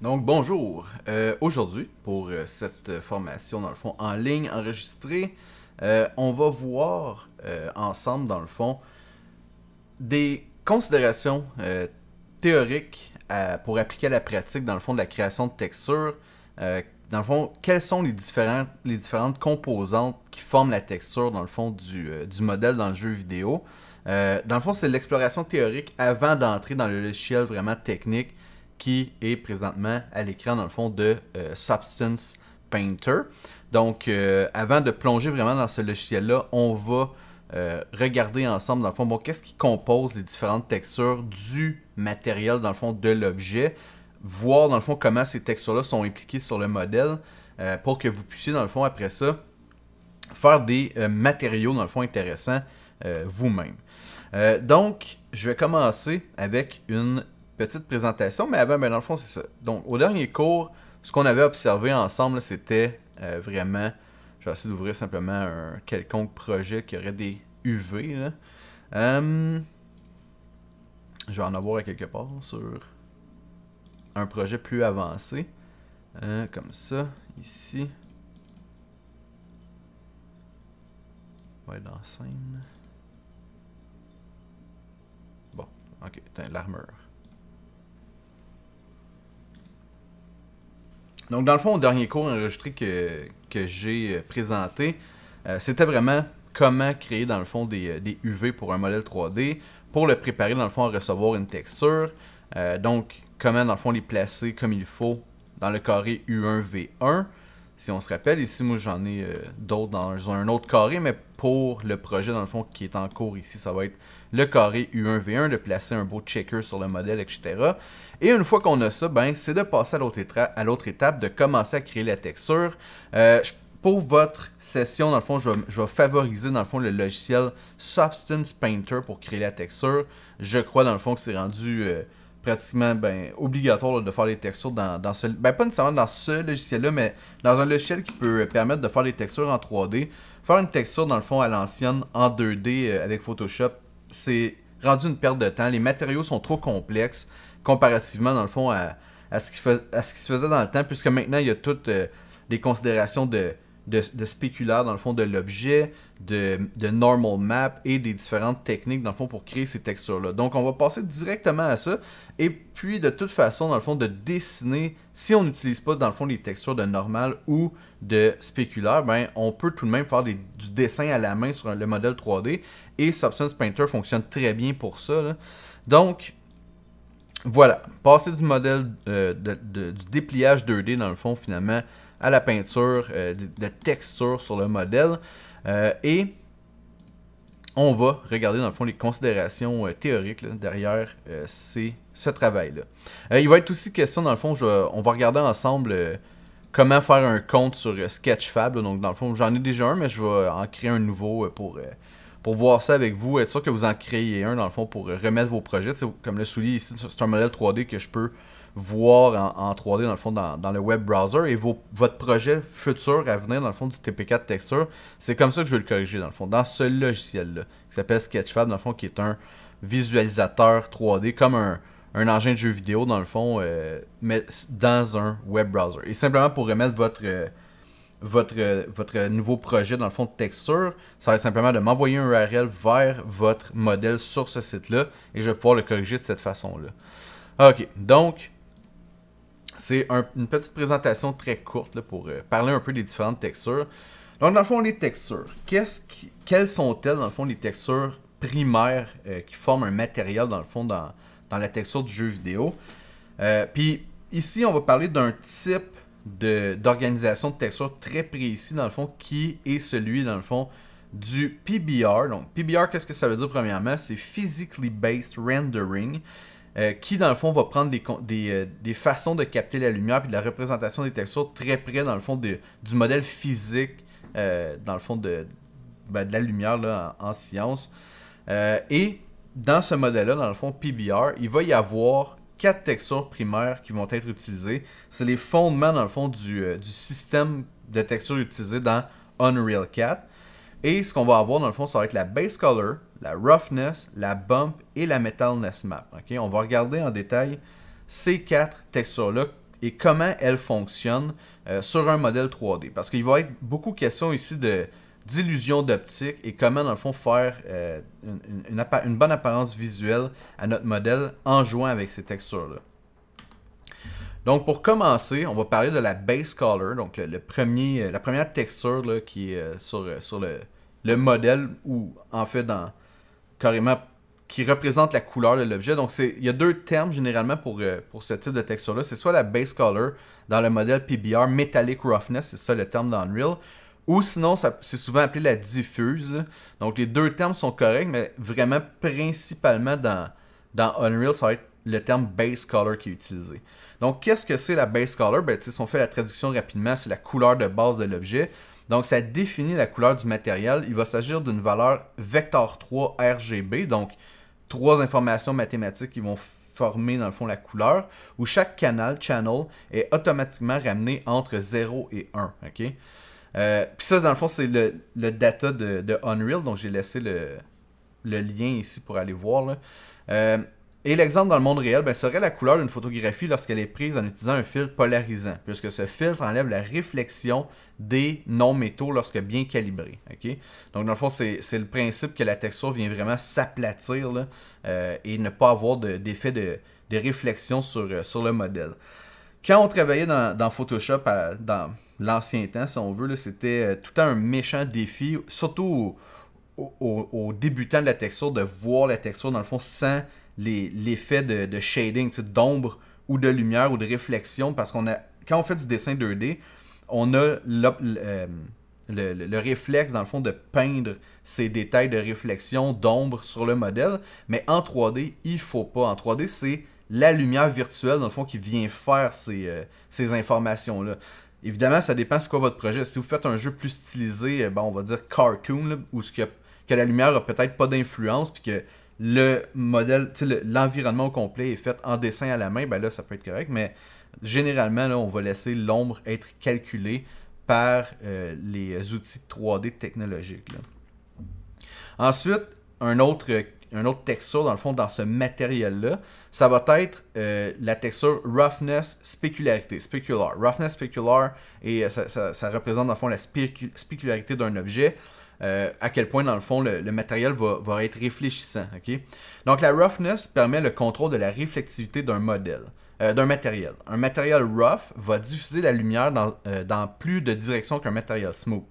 Donc bonjour. Euh, Aujourd'hui, pour euh, cette formation dans le fond en ligne enregistrée, euh, on va voir ensemble dans le fond des considérations théoriques pour appliquer à la pratique dans le fond de la création de textures. Dans le fond, quelles sont les, différents, les différentes composantes qui forment la texture dans le fond du, du modèle dans le jeu vidéo. Dans le fond, c'est l'exploration théorique avant d'entrer dans le logiciel vraiment technique qui est présentement à l'écran dans le fond de euh, Substance Painter. Donc, euh, avant de plonger vraiment dans ce logiciel-là, on va euh, regarder ensemble dans le fond, bon, qu'est-ce qui compose les différentes textures du matériel dans le fond de l'objet, voir dans le fond comment ces textures-là sont impliquées sur le modèle pour que vous puissiez dans le fond après ça faire des matériaux dans le fond intéressants vous-même. Donc, je vais commencer avec une petite présentation, mais avant, ben, dans le fond, c'est ça. Donc, au dernier cours, ce qu'on avait observé ensemble, c'était euh, vraiment. Je vais essayer d'ouvrir simplement un quelconque projet qui aurait des UV. Là. Euh, je vais en avoir à quelque part sur un projet plus avancé. Euh, comme ça, ici. On va dans scène. Bon, ok, l'armure. Donc, dans le fond, au dernier cours enregistré que, que j'ai euh, présenté, euh, c'était vraiment comment créer, dans le fond, des, euh, des UV pour un modèle 3D, pour le préparer, dans le fond, à recevoir une texture. Donc, comment, dans le fond, les placer comme il faut dans le carré U1V1. Si on se rappelle, ici, moi, j'en ai euh, d'autres dans un autre carré, mais pour le projet, dans le fond, qui est en cours ici, ça va être le carré U1V1, de placer un beau checker sur le modèle, etc. Et une fois qu'on a ça, ben, c'est de passer à l'autre étape, de commencer à créer la texture. Euh, pour votre session, dans le fond, je vais, je vais favoriser, dans le fond, le logiciel Substance Painter pour créer la texture. Je crois, dans le fond, que c'est rendu euh, pratiquement ben, obligatoire de faire les textures dans, dans ce... Ben, pas nécessairement dans ce logiciel-là, mais dans un logiciel qui peut euh, permettre de faire des textures en 3D. Faire une texture, dans le fond, à l'ancienne, en 2D euh, avec Photoshop, c'est rendu une perte de temps. Les matériaux sont trop complexes comparativement, dans le fond, à, à ce, qui à ce qui se faisait dans le temps, puisque maintenant, il y a toutes euh, les considérations de, de, spéculaire, dans le fond, de l'objet, de, normal map et des différentes techniques, dans le fond, pour créer ces textures-là. Donc, on va passer directement à ça. Et puis, de toute façon, dans le fond, de dessiner, si on n'utilise pas, dans le fond, les textures de normal ou de spéculaire, ben, on peut tout de même faire du dessin à la main sur le modèle 3D. Et Substance Painter fonctionne très bien pour ça. Donc, voilà, passer du modèle euh, de- du dépliage 2D dans le fond finalement à la peinture euh, de, texture sur le modèle Euh, et on va regarder dans le fond les considérations euh, théoriques derrière euh, ces- ce travail-là. Il va être aussi question dans le fond, on va regarder ensemble comment faire un compte sur Sketchfab. donc dans le fond j'en ai déjà un mais je vais en créer un nouveau pour... pour voir ça avec vous, être sûr que vous en créez un dans le fond pour remettre vos projets. Tu sais, comme le soulier ici, c'est un modèle 3D que je peux voir en, en 3D dans le fond dans, dans le web browser et vos, votre projet futur à venir dans le fond du TP4 Texture, c'est comme ça que je vais le corriger dans le fond, dans ce logiciel-là qui s'appelle Sketchfab dans le fond qui est un visualisateur 3D comme un, un engin de jeu vidéo dans le fond, euh, mais dans un web browser. Et simplement pour remettre votre euh, votre, euh, votre nouveau projet dans le fond de texture, ça va être simplement de m'envoyer un URL vers votre modèle sur ce site-là et je vais pouvoir le corriger de cette façon-là. Ok, donc c'est un- une petite présentation très courte pour euh, parler un peu des différentes textures. Donc dans le fond, les textures, qu'est-ce quelles sont-elles dans le fond les textures primaires euh, qui forment un matériel dans le fond dans, dans la texture du jeu vidéo? Euh, Puis ici, on va parler d'un type de- d'organisation de, texture très précis, dans le fond, qui est celui, dans le fond, du PBR. Donc, PBR, qu'est-ce que ça veut dire, premièrement? C'est Physically Based Rendering, euh, qui, dans le fond, va prendre des, des, euh, des façons de capter la lumière puis de la représentation des textures très près, dans le fond, du modèle physique, euh, dans le fond, de, ben, de la lumière là, en, en science. Et dans ce modèle-là, dans le fond, PBR, il va y avoir quatre textures primaires qui vont être utilisées. C'est les fondements, dans le fond, du, du système de textures utilisé dans Unreal 4. Et ce qu'on va avoir, dans le fond, ça va être la base color, la roughness, la bump et la metalness map. On va regarder en détail ces quatre textures-là et comment elle fonctionne sur un modèle 3D. Parce qu'il va être beaucoup question ici de d'illusion d'optique et comment, dans le fond, faire une, une, bonne apparence visuelle à notre modèle en jouant avec ces textures-là. Donc, pour commencer, on va parler de la base color, donc premier, la première texture qui est sur, sur le, le modèle ou en fait dans carrément qui représente la couleur de l'objet. Donc il y a deux termes généralement pour, euh, pour ce type de texture là, c'est soit la base color dans le modèle PBR metallic roughness, c'est ça le terme dans Unreal, ou sinon c'est souvent appelé la diffuse. Donc les deux termes sont corrects mais vraiment principalement dans dans Unreal, ça va être le terme base color qui est utilisé. Donc, qu'est-ce que c'est la base color? Ben, si on fait la traduction rapidement, c'est la couleur de base de l'objet. Donc, ça définit la couleur du matériel. Il va s'agir d'une valeur vector 3 RGB, donc trois informations mathématiques qui vont former dans le fond la couleur, où chaque canal, channel, est automatiquement ramené entre 0 et 1. OK? Euh, puis ça, dans le fond, c'est le, data de, Unreal, donc j'ai laissé le, lien ici pour aller voir. Là. Euh, et l'exemple dans le monde réel ben, serait la couleur d'une photographie lorsqu'elle est prise en utilisant un filtre polarisant, puisque ce filtre enlève la réflexion des non-métaux lorsque bien calibré. Donc, dans le fond, c'est le principe que la texture vient vraiment s'aplatir euh, et ne pas avoir d'effet de, réflexion sur, euh, sur le modèle. Quand on travaillait dans, Photoshop, dans l'ancien temps, si on veut, c'était euh, tout un méchant défi, surtout aux débutants de la texture, de voir la texture, dans le fond, sans l'effet de, de, shading, d'ombre ou de lumière ou de réflexion, parce qu'on a, quand on fait du dessin 2D, on a euh, le, le, réflexe, dans le fond, de peindre ces détails de réflexion, d'ombre sur le modèle, mais en 3D, il faut pas. En 3D, c'est la lumière virtuelle, dans le fond, qui vient faire ces, euh, ces informations-là. Évidemment, ça dépend c'est quoi votre projet. Si vous faites un jeu plus stylisé, euh, bon, on va dire cartoon, où ce que, que la lumière a peut-être pas d'influence, puis que le modèle, l'environnement au complet est fait en dessin à la main, ben là, ça peut être correct, mais généralement, là, on va laisser l'ombre être calculée par euh, les outils 3D technologiques. Ensuite, un autre, un autre texture, dans le fond, dans ce matériel-là, ça va être euh, la texture Roughness Spécularité, Specular. Roughness Specular, et ça, ça, représente, dans le fond, la spécularité d'un objet. Euh, à quel point, dans le fond, le, matériel va, être réfléchissant. Donc, la roughness permet le contrôle de la réflectivité d'un modèle, euh, d'un matériel. Un matériel rough va diffuser la lumière dans, euh, dans plus de directions qu'un matériel smooth,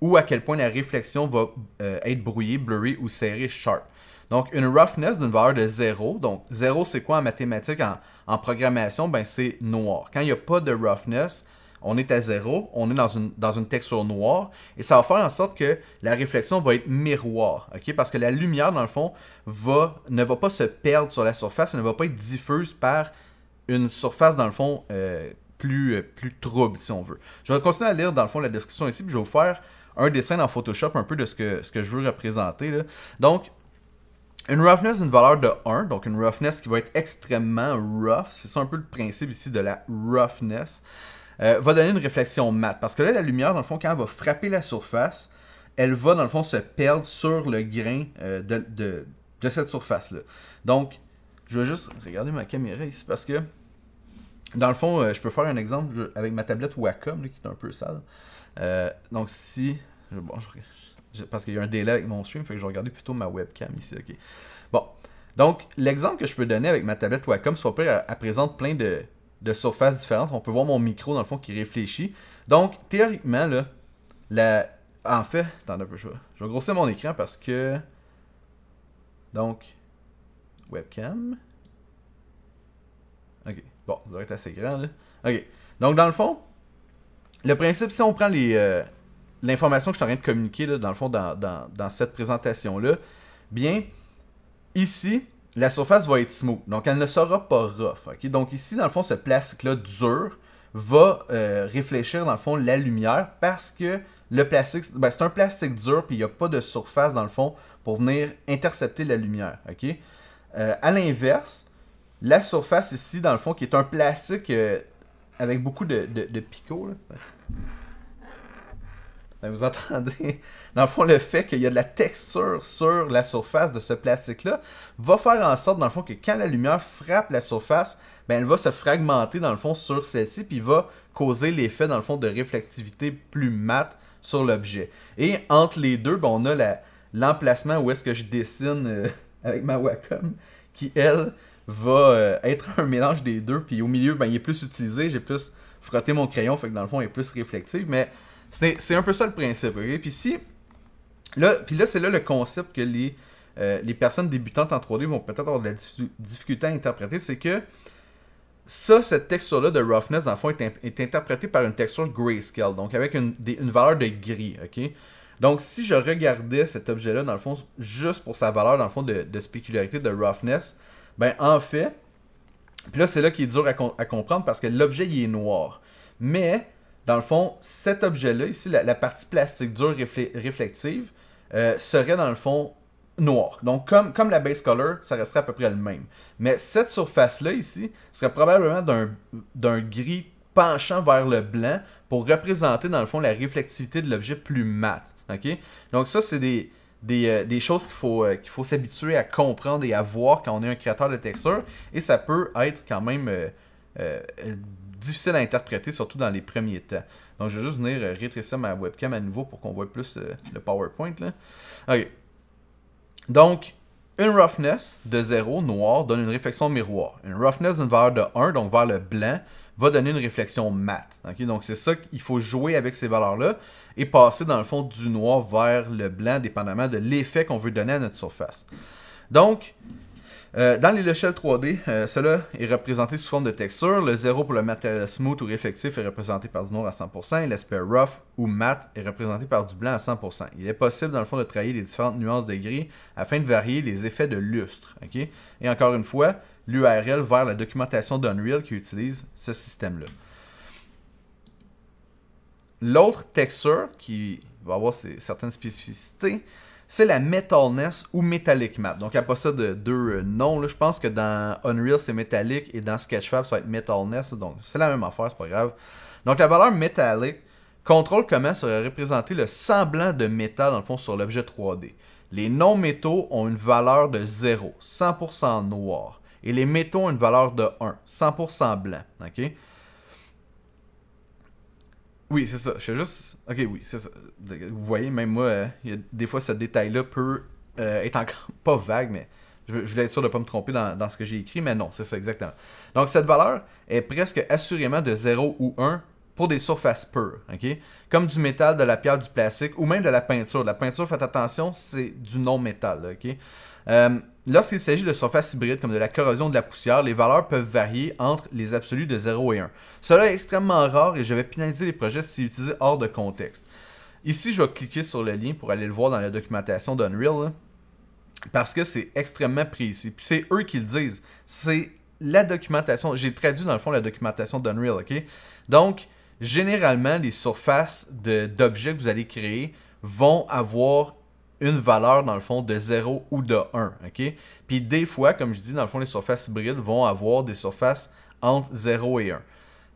ou à quel point la réflexion va être brouillée, blurry ou serrée, sharp. Donc, une roughness d'une valeur de 0. Donc, 0, c'est quoi en mathématiques, en, en programmation? Ben, c'est noir. Quand il n'y a pas de roughness, on est à zéro, on est dans une, texture noire, et ça va faire en sorte que la réflexion va être miroir, ok? Parce que la lumière, dans le fond, ne va pas se perdre sur la surface, elle ne va pas être diffuse par une surface, dans le fond, euh, plus, euh, plus trouble, si on veut. Je vais continuer à lire, dans le fond, la description ici, puis je vais vous faire un dessin dans Photoshop un peu de ce que, ce que je veux représenter. Là. Donc, une roughness d'une valeur de 1, donc une roughness qui va être extrêmement rough, c'est ça un peu le principe ici de la roughness. Euh, va donner une réflexion mat. Parce que là, la lumière, dans le fond, quand elle va frapper la surface, elle va, dans le fond, se perdre sur le grain euh, de, cette surface-là. Donc, je vais juste regarder ma caméra ici parce que, dans le fond, euh, je peux faire un exemple avec ma tablette Wacom, qui est un peu sale. donc, si... Bon, parce qu'il y a un délai avec mon stream, fait que je vais regarder plutôt ma webcam ici, ok. Bon, donc, l'exemple que je peux donner avec ma tablette Wacom, soit pas, elle présente plein de, de surfaces différentes. On peut voir mon micro dans le fond qui réfléchit. Donc, théoriquement, là, la... en fait, attendez un peu, je vais, grossir mon écran parce que. Donc, webcam. Ok, bon, ça doit être assez grand là. Ok, donc dans le fond, le principe, si on prend les. Euh, l'information que je suis en train de communiquer, là, dans le fond, dans, dans, dans cette présentation-là, bien, ici, la surface va être smooth. Donc, elle ne sera pas rough. Donc, ici, dans le fond, ce plastique-là dur va euh, réfléchir, dans le fond, la lumière parce que le plastique, ben, c'est un plastique dur, puis il n'y a pas de surface, dans le fond, pour venir intercepter la lumière. OK? Euh, à l'inverse, la surface ici, dans le fond, qui est un plastique euh, avec beaucoup de, de, picots. Ben, vous entendez, dans le fond, le fait qu'il y a de la texture sur la surface de ce plastique-là va faire en sorte, dans le fond, que quand la lumière frappe la surface, ben, elle va se fragmenter, dans le fond, sur celle-ci, puis va causer l'effet, dans le fond, de réflectivité plus mat sur l'objet. Et entre les deux, ben, on a l'emplacement où est-ce que je dessine euh, avec ma Wacom, qui, elle, va euh, être un mélange des deux, puis au milieu, ben, il est plus utilisé, j'ai plus frotté mon crayon, fait que dans le fond, il est plus réflectif, mais c'est un peu ça le principe, ok? Puis là, c'est là le concept que les, euh, personnes débutantes en 3D vont peut-être avoir de la difficulté à interpréter, c'est que ça, cette texture-là de roughness, dans le fond, est, interprétée par une texture grayscale, donc avec une, valeur de gris, ok? Donc, si je regardais cet objet-là, dans le fond, juste pour sa valeur, dans le fond, de, de spécularité, de roughness, ben, en fait, puis là, c'est là qui est dur à, comprendre parce que l'objet, il est noir. Mais, dans le fond, cet objet-là, ici, la, partie plastique dure réflective, euh, serait, dans le fond, noir. Donc, comme, la base color, ça resterait à peu près le même. Mais cette surface-là, ici, serait probablement d'un gris penchant vers le blanc pour représenter, dans le fond, la réflectivité de l'objet plus mat. OK? Donc, ça, c'est des, euh, des, choses qu'il faut, euh, qu'il faut s'habituer à comprendre et à voir quand on est un créateur de texture. Et ça peut être quand même euh, difficile à interpréter, surtout dans les premiers temps. Donc, je vais juste venir rétrécir ma webcam à nouveau pour qu'on voit plus le PowerPoint. Là. OK. Donc, une roughness de 0, noir, donne une réflexion miroir. Une roughness d'une valeur de 1, donc vers le blanc, va donner une réflexion mat. Donc c'est ça qu'il faut jouer avec ces valeurs-là et passer dans le fond du noir vers le blanc, dépendamment de l'effet qu'on veut donner à notre surface. Donc, euh, dans les l'échelle 3D, euh, cela est représenté sous forme de texture. Le 0 pour le matériel smooth ou réflectif est représenté par du noir à 100%. Et l'aspect rough ou mat est représenté par du blanc à 100%. Il est possible, dans le fond, de travailler les différentes nuances de gris afin de varier les effets de lustre. Et encore une fois, l'URL vers la documentation d'Unreal qui utilise ce système-là. L'autre texture qui va avoir certaines spécificités, c'est la Metalness ou Metallic Map. Donc, elle possède deux noms. Je pense que dans Unreal, c'est Metallic et dans Sketchfab, ça va être Metalness. Donc, c'est la même affaire, c'est pas grave. Donc, la valeur Metallic contrôle comment serait représenté le semblant de métal, dans le fond, sur l'objet 3D. Les non-métaux ont une valeur de 0, 100% noir et les métaux ont une valeur de 1, 100% blanc. Oui, c'est ça. Je fais juste. Ok, oui, c'est ça. Vous voyez, même moi, euh, des fois, ce détail-là peut euh, être encore pas vague, mais je, voulais être sûr de ne pas me tromper dans, ce que j'ai écrit, mais non, c'est ça exactement. Donc, cette valeur est presque assurément de 0 ou 1 pour des surfaces pures, ok? Comme du métal, de la pierre, du plastique ou même de la peinture. La peinture, faites attention, c'est du non-métal, ok? Euh, Lorsqu'il s'agit de surfaces hybrides comme de la corrosion de la poussière, les valeurs peuvent varier entre les absolus de 0 et 1. Cela est extrêmement rare et je vais pénaliser les projets si utilisés hors de contexte. Ici, je vais cliquer sur le lien pour aller le voir dans la documentation d'Unreal parce que c'est extrêmement précis. C'est eux qui le disent. C'est la documentation. J'ai traduit dans le fond la documentation d'Unreal? Donc, généralement, les surfaces d'objets que vous allez créer vont avoir une valeur, dans le fond, de 0 ou de 1. OK? Puis des fois, comme je dis, dans le fond, les surfaces hybrides vont avoir des surfaces entre 0 et 1.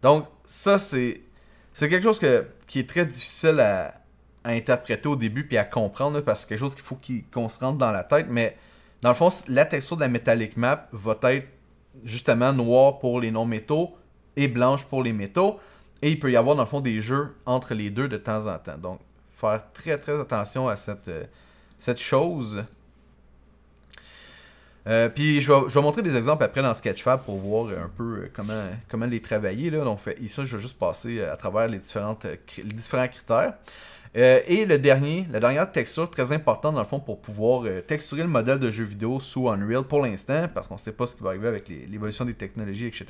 Donc, ça, c'est, quelque chose qui est très difficile à, interpréter au début puis à comprendre, parce que c'est quelque chose qu'il faut qu'on se rentre dans la tête. Mais dans le fond, la texture de la Metallic Map va être justement noire pour les non-métaux et blanche pour les métaux. Et il peut y avoir, dans le fond, des jeux entre les deux de temps en temps. Donc, faire très très attention à cette, euh, cette chose. Euh, puis je vais, je vais, montrer des exemples après dans Sketchfab pour voir un peu euh, comment, comment les travailler. Là. Donc ici, je vais juste passer euh, à travers les, différentes, les différents critères. et le dernier, la dernière texture très importante dans le fond pour pouvoir texturer le modèle de jeu vidéo sous Unreal pour l'instant, parce qu'on ne sait pas ce qui va arriver avec l'évolution des technologies, etc.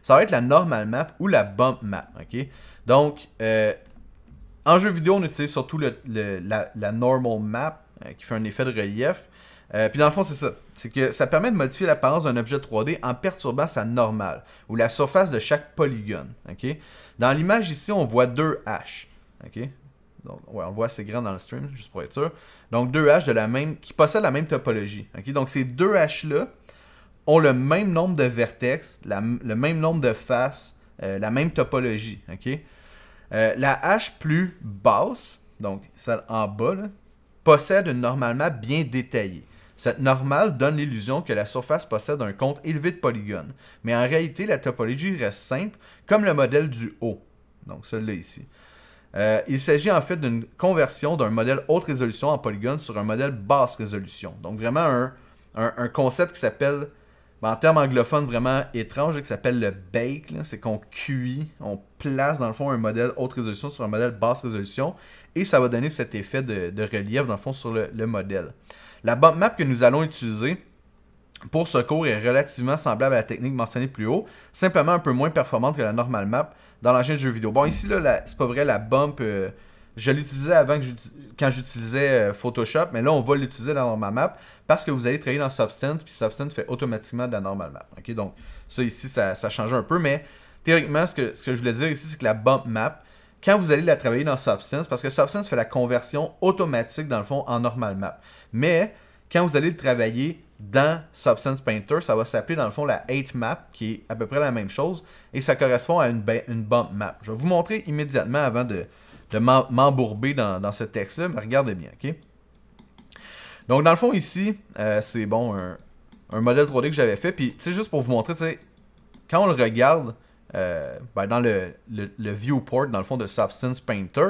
Ça va être la normal map ou la bump map. ok? Donc, en jeu vidéo, on utilise surtout le, la, normal map qui fait un effet de relief. Euh, puis dans le fond, c'est ça. C'est que ça permet de modifier l'apparence d'un objet 3D en perturbant sa normale, ou la surface de chaque polygone. Dans l'image ici, on voit deux haches. Donc, ouais, on le voit assez grand dans le stream, juste pour être sûr. Donc, deux haches de la même, qui possèdent la même topologie. Donc, ces deux haches-là ont le même nombre de vertex, le même nombre de faces, euh, la même topologie. la hache plus basse donc celle en bas, possède une normale bien détaillée. Cette normale donne l'illusion que la surface possède un compte élevé de polygones, mais en réalité, la topologie reste simple, comme le modèle du haut. Donc, celle-là ici. Euh, il s'agit en fait d'une conversion d'un modèle haute résolution en polygones sur un modèle basse résolution. Donc, vraiment un, concept qui s'appelle, en termes anglophones vraiment étrange, qui s'appelle le bake. C'est qu'on cuit, on place dans le fond un modèle haute résolution sur un modèle basse résolution, et ça va donner cet effet de, relief dans le fond sur le, le modèle. La bump map que nous allons utiliser pour ce cours est relativement semblable à la technique mentionnée plus haut, simplement un peu moins performante que la normal map dans l'engin de jeu vidéo. Bon, ici, là, c'est pas vrai, la bump, euh, je l'utilisais avant quand j'utilisais euh, Photoshop, mais là, on va l'utiliser dans la normal map parce que vous allez travailler dans Substance, puis Substance fait automatiquement de la normal map. Donc, ça ici, ça, change un peu, mais théoriquement, ce que, je voulais dire ici, c'est que la bump map, quand vous allez la travailler dans Substance, parce que Substance fait la conversion automatique, dans le fond, en normal map. Mais, quand vous allez le travailler dans Substance Painter, ça va s'appeler, dans le fond, la 8 map, qui est à peu près la même chose, et ça correspond à une, bump map. Je vais vous montrer immédiatement avant de, de m'embourber dans, ce texte-là, mais regardez bien, ok? Donc, dans le fond, ici, euh, c'est bon, un, modèle 3D que j'avais fait, puis, tu sais, juste pour vous montrer, tu sais, quand on le regarde, euh, ben, dans le, viewport, dans le fond, de Substance Painter.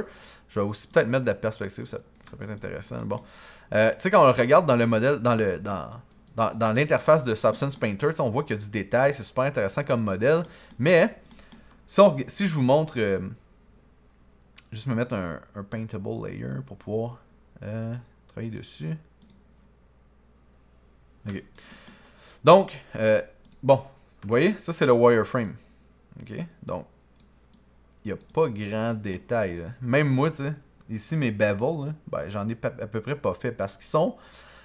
Je vais aussi peut-être mettre de la perspective, ça, peut être intéressant. Bon. Euh, tu sais, quand on le regarde dans le modèle, dans le dans, dans, l'interface de Substance Painter, on voit qu'il y a du détail, c'est super intéressant comme modèle. Mais, si, je vous montre, juste me mettre un, paintable layer pour pouvoir travailler dessus. Donc, bon, vous voyez, ça c'est le wireframe. Donc, il n'y a pas grand détail. Même moi, tu sais, ici, mes bevels, ben, j'en ai à peu près pas fait parce qu'ils sont...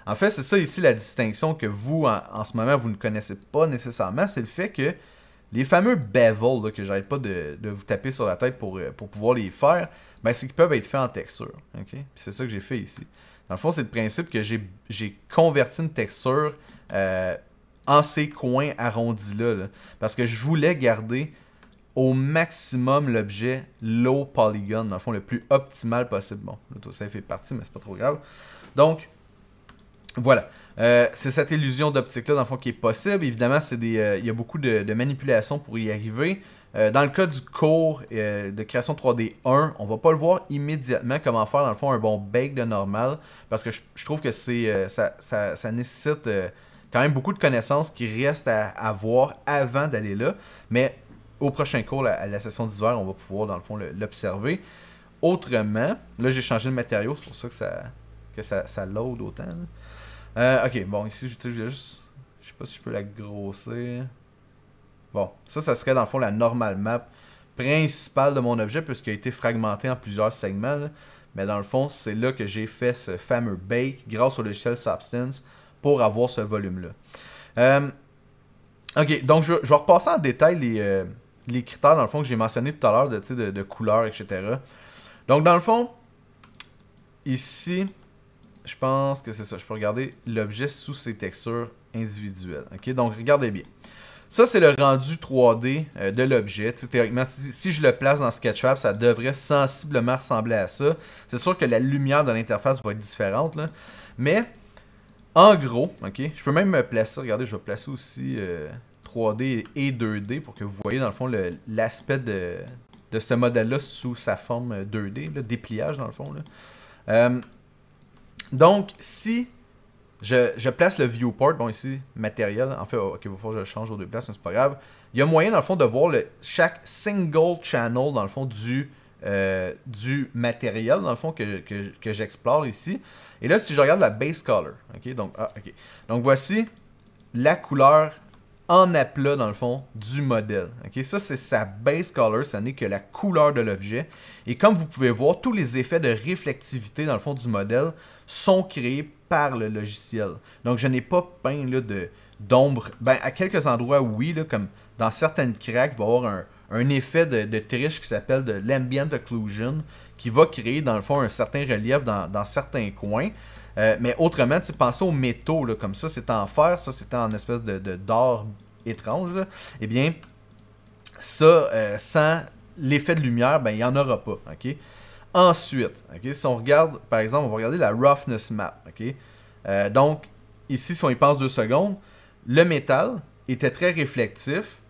En fait, c'est ça ici la distinction que vous, en, ce moment, vous ne connaissez pas nécessairement. C'est le fait que les fameux bevels, que j'arrête pas de, vous taper sur la tête pour, euh, pour pouvoir les faire, ben, c'est qu'ils peuvent être faits en texture. C'est ça que j'ai fait ici. Dans le fond, c'est le principe que j'ai converti une texture euh, en ces coins arrondis-là. parce que je voulais garder au maximum l'objet low polygon, dans le fond, le plus optimal possible. Bon, ça fait partie, mais c'est pas trop grave. Donc, voilà. Euh, c'est cette illusion d'optique-là, dans le fond, qui est possible. Évidemment, euh, il y a beaucoup de manipulations pour y arriver. Euh, dans le cas du cours de création 3D 1, on va pas le voir immédiatement comment faire, dans le fond, un bon bake de normal. Parce que je, je trouve que c'est ça, ça, nécessite quand même beaucoup de connaissances qui restent à, avoir avant d'aller là. Mais au prochain cours, à la session d'hiver, on va pouvoir, dans le fond, l'observer. Autrement, là, j'ai changé de matériau, c'est pour ça que ça, que ça, load autant. Euh, ok, bon, ici, je juste. Je sais pas si je peux la grossir. Bon, ça, ça serait dans le fond la normal map principale de mon objet, puisqu'il a été fragmenté en plusieurs segments. Mais dans le fond, c'est là que j'ai fait ce fameux bake grâce au logiciel Substance pour avoir ce volume-là. Euh, ok, donc je, vais repasser en détail les, euh, les critères, dans le fond, que j'ai mentionné tout à l'heure, de, de, de couleur, etc. Donc, dans le fond, ici, je pense que c'est ça. Je peux regarder l'objet sous ses textures individuelles. Ok, donc regardez bien. Ça, c'est le rendu 3D euh, de l'objet. Théoriquement, si, je le place dans Sketchfab, ça devrait sensiblement ressembler à ça. C'est sûr que la lumière de l'interface va être différente, là. mais en gros, ok, je peux même me placer, regardez, je vais placer aussi 3D euh, et 2D pour que vous voyez dans le fond l'aspect de, de ce modèle-là sous sa forme 2D, le dépliage dans le fond. Là. Euh, donc, si je, place le viewport, bon ici, matériel, en fait, ok, il va falloir que je change aux deux places, mais c'est pas grave. Il y a moyen dans le fond de voir chaque single channel dans le fond du, euh, du matériel, dans le fond, que, que, j'explore ici. Et là, si je regarde la base color, ok, donc, ah, ok. Donc, voici la couleur en aplat, dans le fond, du modèle. ok Ça, c'est sa base color, ça n'est que la couleur de l'objet. Et comme vous pouvez voir, tous les effets de réflectivité, dans le fond, du modèle sont créés par le logiciel. Donc, je n'ai pas peint là, de d'ombre. Ben, à quelques endroits, oui, là, comme dans certaines cracks, il va y avoir un, un effet de, de triche qui s'appelle de l'ambient occlusion, qui va créer dans le fond un certain relief dans, certains coins. Euh, mais autrement, tu pensez aux métaux, comme ça, c'est en fer, ça, c'est en espèce de d'or étrange. Eh bien, ça, euh, sans l'effet de lumière, ben, il n'y en aura pas. ok? Ensuite, si on regarde, par exemple, on va regarder la roughness map. ok? Euh, donc, ici, si on y passe deux secondes, le métal était très réflectif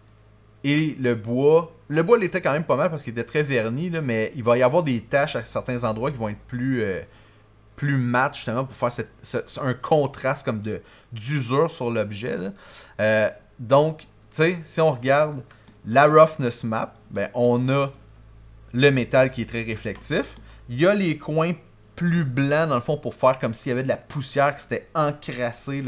et le bois, le bois l'était quand même pas mal parce qu'il était très verni, mais il va y avoir des taches à certains endroits qui vont être plus, plus mat justement pour faire un contraste comme de d'usure sur l'objet. Euh, donc, tu sais, si on regarde la roughness map, ben on a le métal qui est très réflectif. Il y a les coins plus blancs dans le fond pour faire comme s'il y avait de la poussière qui s'était encrassée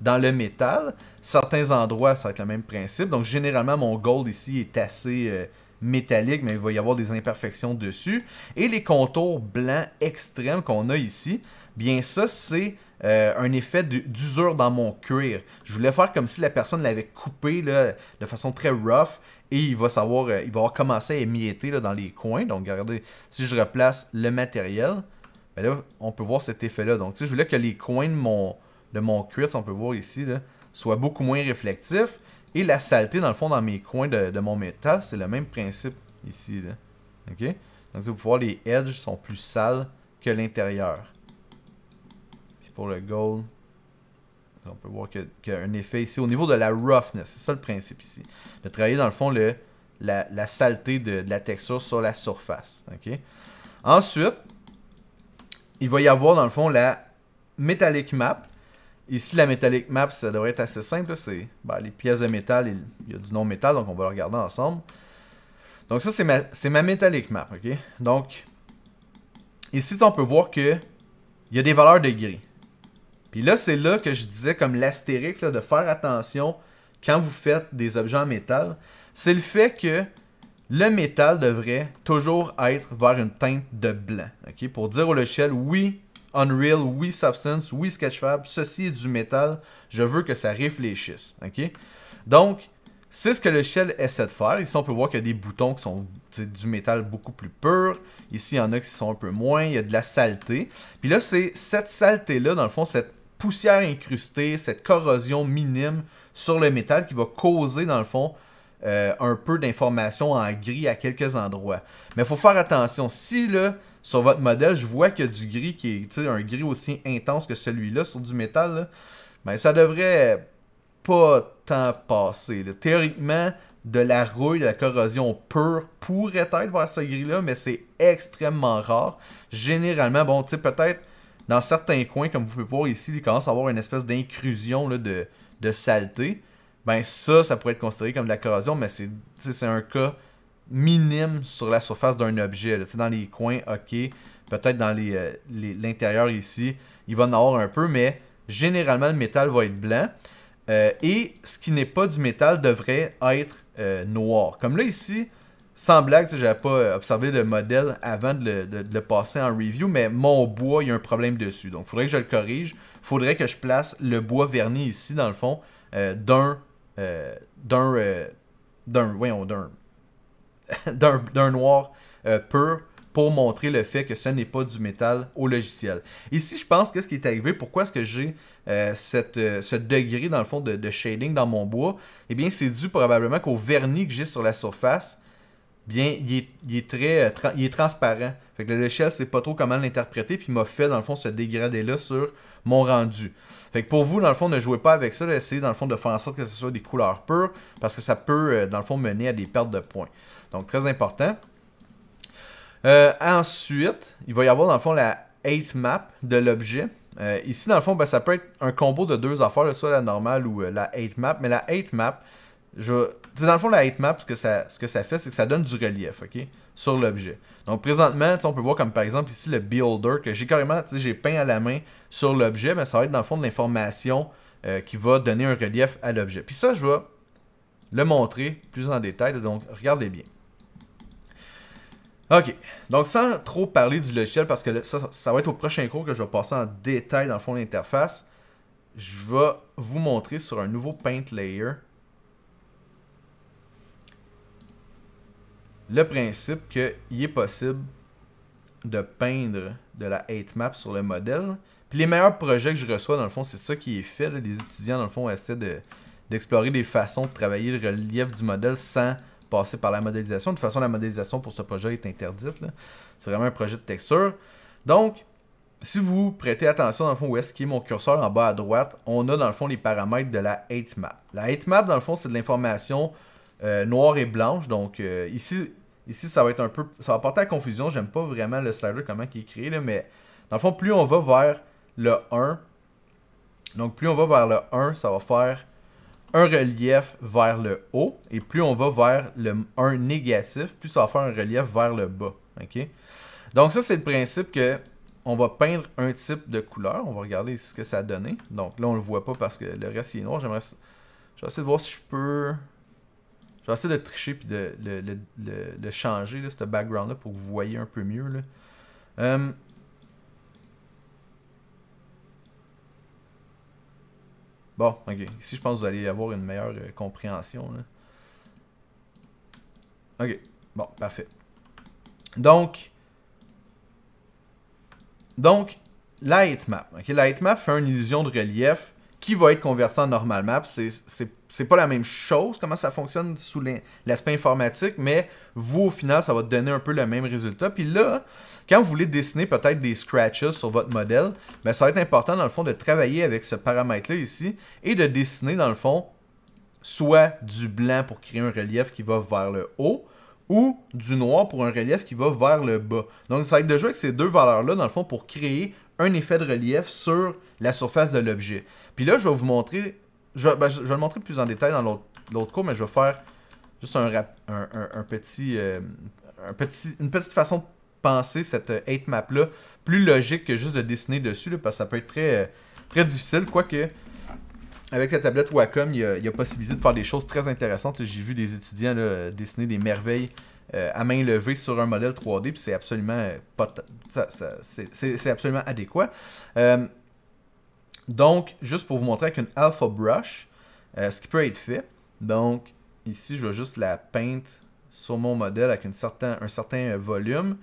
dans le métal. Certains endroits, ça va être le même principe. Donc généralement, mon gold ici est assez euh, métallique, mais il va y avoir des imperfections dessus. Et les contours blancs extrêmes qu'on a ici, bien ça, c'est euh, un effet d'usure dans mon cuir. Je voulais faire comme si la personne l'avait coupé de façon très rough et il va savoir, euh, il va avoir commencé à émietter dans les coins. Donc regardez, si je replace le matériel, ben on peut voir cet effet-là. Donc je voulais que les coins de mon, cuir, on peut voir ici, soient beaucoup moins réflectifs. Et la saleté, dans le fond, dans mes coins de, mon métal, c'est le même principe ici. OK? Donc vous pouvez voir, les edges sont plus sales que l'intérieur. Pour le gold, on peut voir qu'il y a un effet ici au niveau de la roughness. C'est ça le principe ici. De travailler dans le fond le, la, saleté de, de la texture sur la surface. Ensuite, il va y avoir dans le fond la metallic map. Ici, la metallic map, ça devrait être assez simple. C'est ben, les pièces de métal, il y a du non-métal, donc on va le regarder ensemble. Donc ça, c'est ma, ma metallic map. ok? Donc, ici, on peut voir que il y a des valeurs de gris. Puis là, c'est là que je disais, comme l'astérix, de faire attention quand vous faites des objets en métal. C'est le fait que le métal devrait toujours être vers une teinte de blanc. ok? Pour dire au logiciel, oui, Unreal, oui, Substance, oui, Sketchfab, ceci est du métal, je veux que ça réfléchisse. Donc, c'est ce que le shell essaie de faire. Ici, on peut voir qu'il y a des boutons qui sont du métal beaucoup plus pur. Ici, il y en a qui sont un peu moins. Il y a de la saleté. Puis là, c'est cette saleté-là, dans le fond, cette poussière incrustée, cette corrosion minime sur le métal qui va causer, dans le fond, euh, un peu d'information en gris à quelques endroits. Mais il faut faire attention. Si, là, sur votre modèle, je vois qu'il y a du gris qui est un gris aussi intense que celui-là sur du métal, là, ben, ça devrait pas tant passer. Théoriquement, de la rouille, de la corrosion pure pourrait être vers ce gris-là, mais c'est extrêmement rare. Généralement, bon, tu sais, peut-être dans certains coins, comme vous pouvez voir ici, il commence à avoir une espèce d'incrusion là, de, de saleté. Ben ça, ça pourrait être considéré comme de la corrosion, mais c'est un cas minime sur la surface d'un objet. Dans les coins, ok. Peut-être dans euh, l'intérieur ici, il va en avoir un peu, mais généralement, le métal va être blanc. Euh, et ce qui n'est pas du métal devrait être euh, noir. Comme là ici, sans blague, je n'avais pas observé le modèle avant de le, passer en review, mais mon bois, il y a un problème dessus. Donc, il faudrait que je le corrige. Il faudrait que je place le bois verni ici, dans le fond, d'un... d'un... d'un... d'un, noir euh, pur pour montrer le fait que ce n'est pas du métal au logiciel. Ici, je pense qu'est-ce qui est arrivé, pourquoi est-ce que j'ai euh, euh, ce degré dans le fond de, shading dans mon bois, eh bien c'est dû probablement qu'au vernis que j'ai sur la surface, bien il est, il très il est transparent. Fait que le logiciel sait pas trop comment l'interpréter, puis m'a fait dans le fond ce dégradé-là sur mon rendu. Fait pour vous, dans le fond, ne jouez pas avec ça, essayez dans le fond de faire en sorte que ce soit des couleurs pures, parce que ça peut, euh, dans le fond, mener à des pertes de points. Donc très important. Euh, ensuite, il va y avoir dans le fond la 8 map de l'objet. Euh, ici, dans le fond, ben, ça peut être un combo de deux affaires, soit la normale ou la 8 map. Mais la 8 map, je... dans le fond, la 8 map, ce que ça, ce que ça fait, c'est que ça donne du relief ok, sur l'objet. Donc présentement, on peut voir comme par exemple ici le builder, que j'ai carrément, j'ai peint à la main sur l'objet, mais ça va être dans le fond de l'information euh, qui va donner un relief à l'objet. Puis ça, je vais le montrer plus en détail, donc regardez bien. Ok, donc sans trop parler du logiciel, parce que ça, ça va être au prochain cours que je vais passer en détail dans le fond de l'interface, je vais vous montrer sur un nouveau Paint Layer le principe qu'il est possible de peindre de la 8 map sur le modèle. Puis les meilleurs projets que je reçois, dans le fond, c'est ça qui est fait. Les étudiants, dans le fond, essaient de- d'explorer des façons de travailler le relief du modèle sans passer par la modélisation. De toute façon, la modélisation pour ce projet est interdite. C'est vraiment un projet de texture. Donc, si vous prêtez attention, dans le fond, où est-ce qu'il est mon curseur en bas à droite, on a dans le fond les paramètres de la 8 map. La 8 map, dans le fond, c'est de l'information euh, noire et blanche. Donc, euh, ici, ici, ça va être un peu. Ça va porter à confusion. J'aime pas vraiment le slider, comment il est créé, là, mais dans le fond, plus on va vers le 1, donc plus on va vers le 1, ça va faire un relief vers le haut. Et plus on va vers le 1 négatif, plus ça va faire un relief vers le bas. OK? Donc ça, c'est le principe que on va peindre un type de couleur. On va regarder ce que ça a donné. Donc là, on le voit pas parce que le reste il est noir. J'aimerais... Je vais essayer de voir si je peux... Je vais essayer de tricher puis de le, changer, ce background-là, pour que vous voyez un peu mieux. Là. Euh, Bon, ok. Ici, je pense que vous allez avoir une meilleure euh, compréhension. Ok. Bon, parfait. Donc, donc, la map. Ok, La map fait une illusion de relief qui va être converti en normal map. C'est pas la même chose, comment ça fonctionne sous l'aspect informatique, mais vous, au final, ça va donner un peu le même résultat. Puis là, quand vous voulez dessiner peut-être des scratches sur votre modèle, ben, ça va être important, dans le fond, de travailler avec ce paramètre-là ici et de dessiner, dans le fond, soit du blanc pour créer un relief qui va vers le haut, ou du noir pour un relief qui va vers le bas. Donc, ça va être de jouer avec ces deux valeurs-là, dans le fond, pour créer un effet de relief sur la surface de l'objet. Puis là, je vais vous montrer, je, ben, vais le montrer plus en détail dans l'autre cours, mais je vais faire juste un, un, un, petit, euh, un petit, une petite façon de penser cette 8 map-là plus logique que juste de dessiner dessus, parce que ça peut être très, euh, très difficile, quoique avec la tablette Wacom, il y, a, possibilité de faire des choses très intéressantes. J'ai vu des étudiants dessiner des merveilles euh, à main levée sur un modèle 3D, puis c'est absolument pas c'est absolument adéquat. Euh, donc, juste pour vous montrer avec une Alpha Brush, euh, ce qui peut être fait. Donc, ici, je vais juste la peindre sur mon modèle avec un certain volume.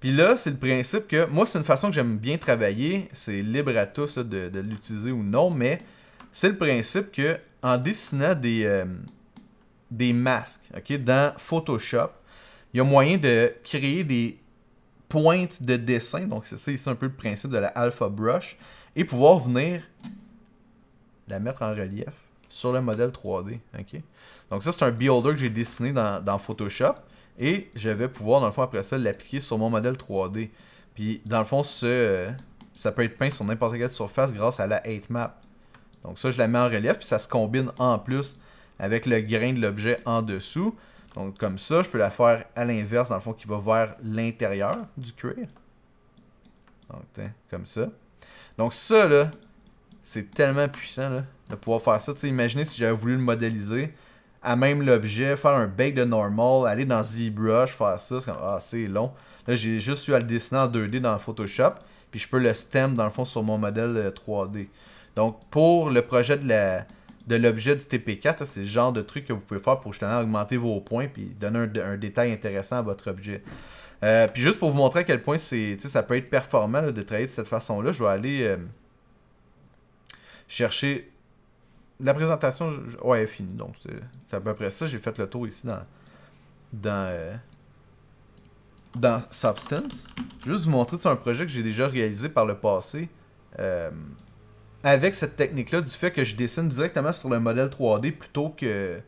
Puis là, c'est le principe que moi, c'est une façon que j'aime bien travailler. C'est libre à tous de, l'utiliser ou non, mais c'est le principe que en dessinant des, des masques ok, dans Photoshop, il y a moyen de créer des pointes de dessin. Donc, c'est ça ici un peu le principe de la Alpha Brush. Et pouvoir venir la mettre en relief sur le modèle 3D. ok? Donc, ça, c'est un builder que j'ai dessiné dans, Photoshop. Et je vais pouvoir, dans le fond, après ça, l'appliquer sur mon modèle 3D. Puis, dans le fond, ce, ça peut être peint sur n'importe quelle surface grâce à la 8 map. Donc, ça, je la mets en relief. Puis, ça se combine en plus avec le grain de l'objet en dessous. Donc comme ça, je peux la faire à l'inverse, dans le fond, qui va vers l'intérieur du cuir. Donc, comme ça. Donc ça, là, c'est tellement puissant, de pouvoir faire ça. sais, imaginez si j'avais voulu le modéliser à même l'objet, faire un bake de normal, aller dans ZBrush, faire ça, c'est comme, ah, long. Là, j'ai juste eu à le dessiner en 2D dans Photoshop, puis je peux le stem, dans le fond, sur mon modèle 3D. Euh, Donc, pour le projet de l'objet du TP4. C'est le genre de truc que vous pouvez faire pour justement augmenter vos points puis donner un, détail intéressant à votre objet. Euh, puis juste pour vous montrer à quel point c'est, ça peut être performant de travailler de cette façon-là, je vais aller euh, chercher la présentation. Ouais, elle finie. Donc c'est à peu près ça. J'ai fait le tour ici dans dans euh, dans Substance. Juste vous montrer c'est un projet que j'ai déjà réalisé par le passé avec cette technique-là, du fait que je dessine directement sur le modèle 3D plutôt que,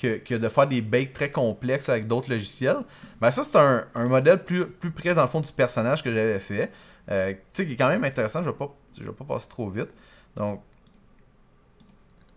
que, de faire des bakes très complexes avec d'autres logiciels, ben ça c'est un, modèle plus, plus près dans le fond du personnage que j'avais fait. Euh, tu sais, qui est quand même intéressant, je vais pas, vais pas passer trop vite. Donc,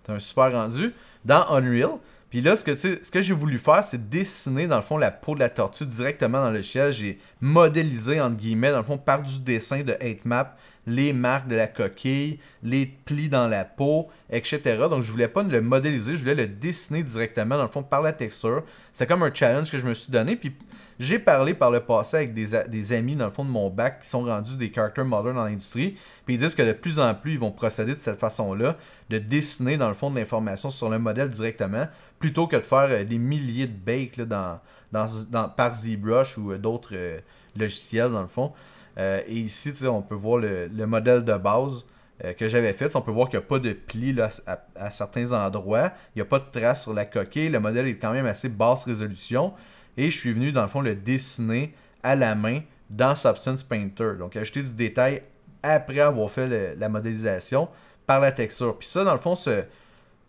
c'est un super rendu. Dans Unreal, puis là, ce que, ce que j'ai voulu faire, c'est dessiner, dans le fond, la peau de la tortue directement dans le logiciel. J'ai modélisé, entre guillemets, dans le fond, par du dessin de 8map, les marques de la coquille, les plis dans la peau, etc. Donc je voulais pas le modéliser, je voulais le dessiner directement dans le fond par la texture. C'est comme un challenge que je me suis donné. Puis j'ai parlé par le passé avec des, amis dans le fond de mon bac qui sont rendus des character models dans l'industrie. Puis ils disent que de plus en plus ils vont procéder de cette façon-là, de dessiner dans le fond de l'information sur le modèle directement, plutôt que de faire euh, des milliers de bakes dans, par ZBrush ou euh, d'autres euh, logiciels dans le fond. Euh, et ici, on peut voir le, modèle de base euh, que j'avais faites. On peut voir qu'il n'y a pas de plis à, certains endroits. Il n'y a pas de traces sur la coquille. Le modèle est quand même assez basse résolution. Et je suis venu, dans le fond, le dessiner à la main dans Substance Painter. Donc, ajouter du détail après avoir fait la modélisation par la texture. Puis ça, dans le fond, ce,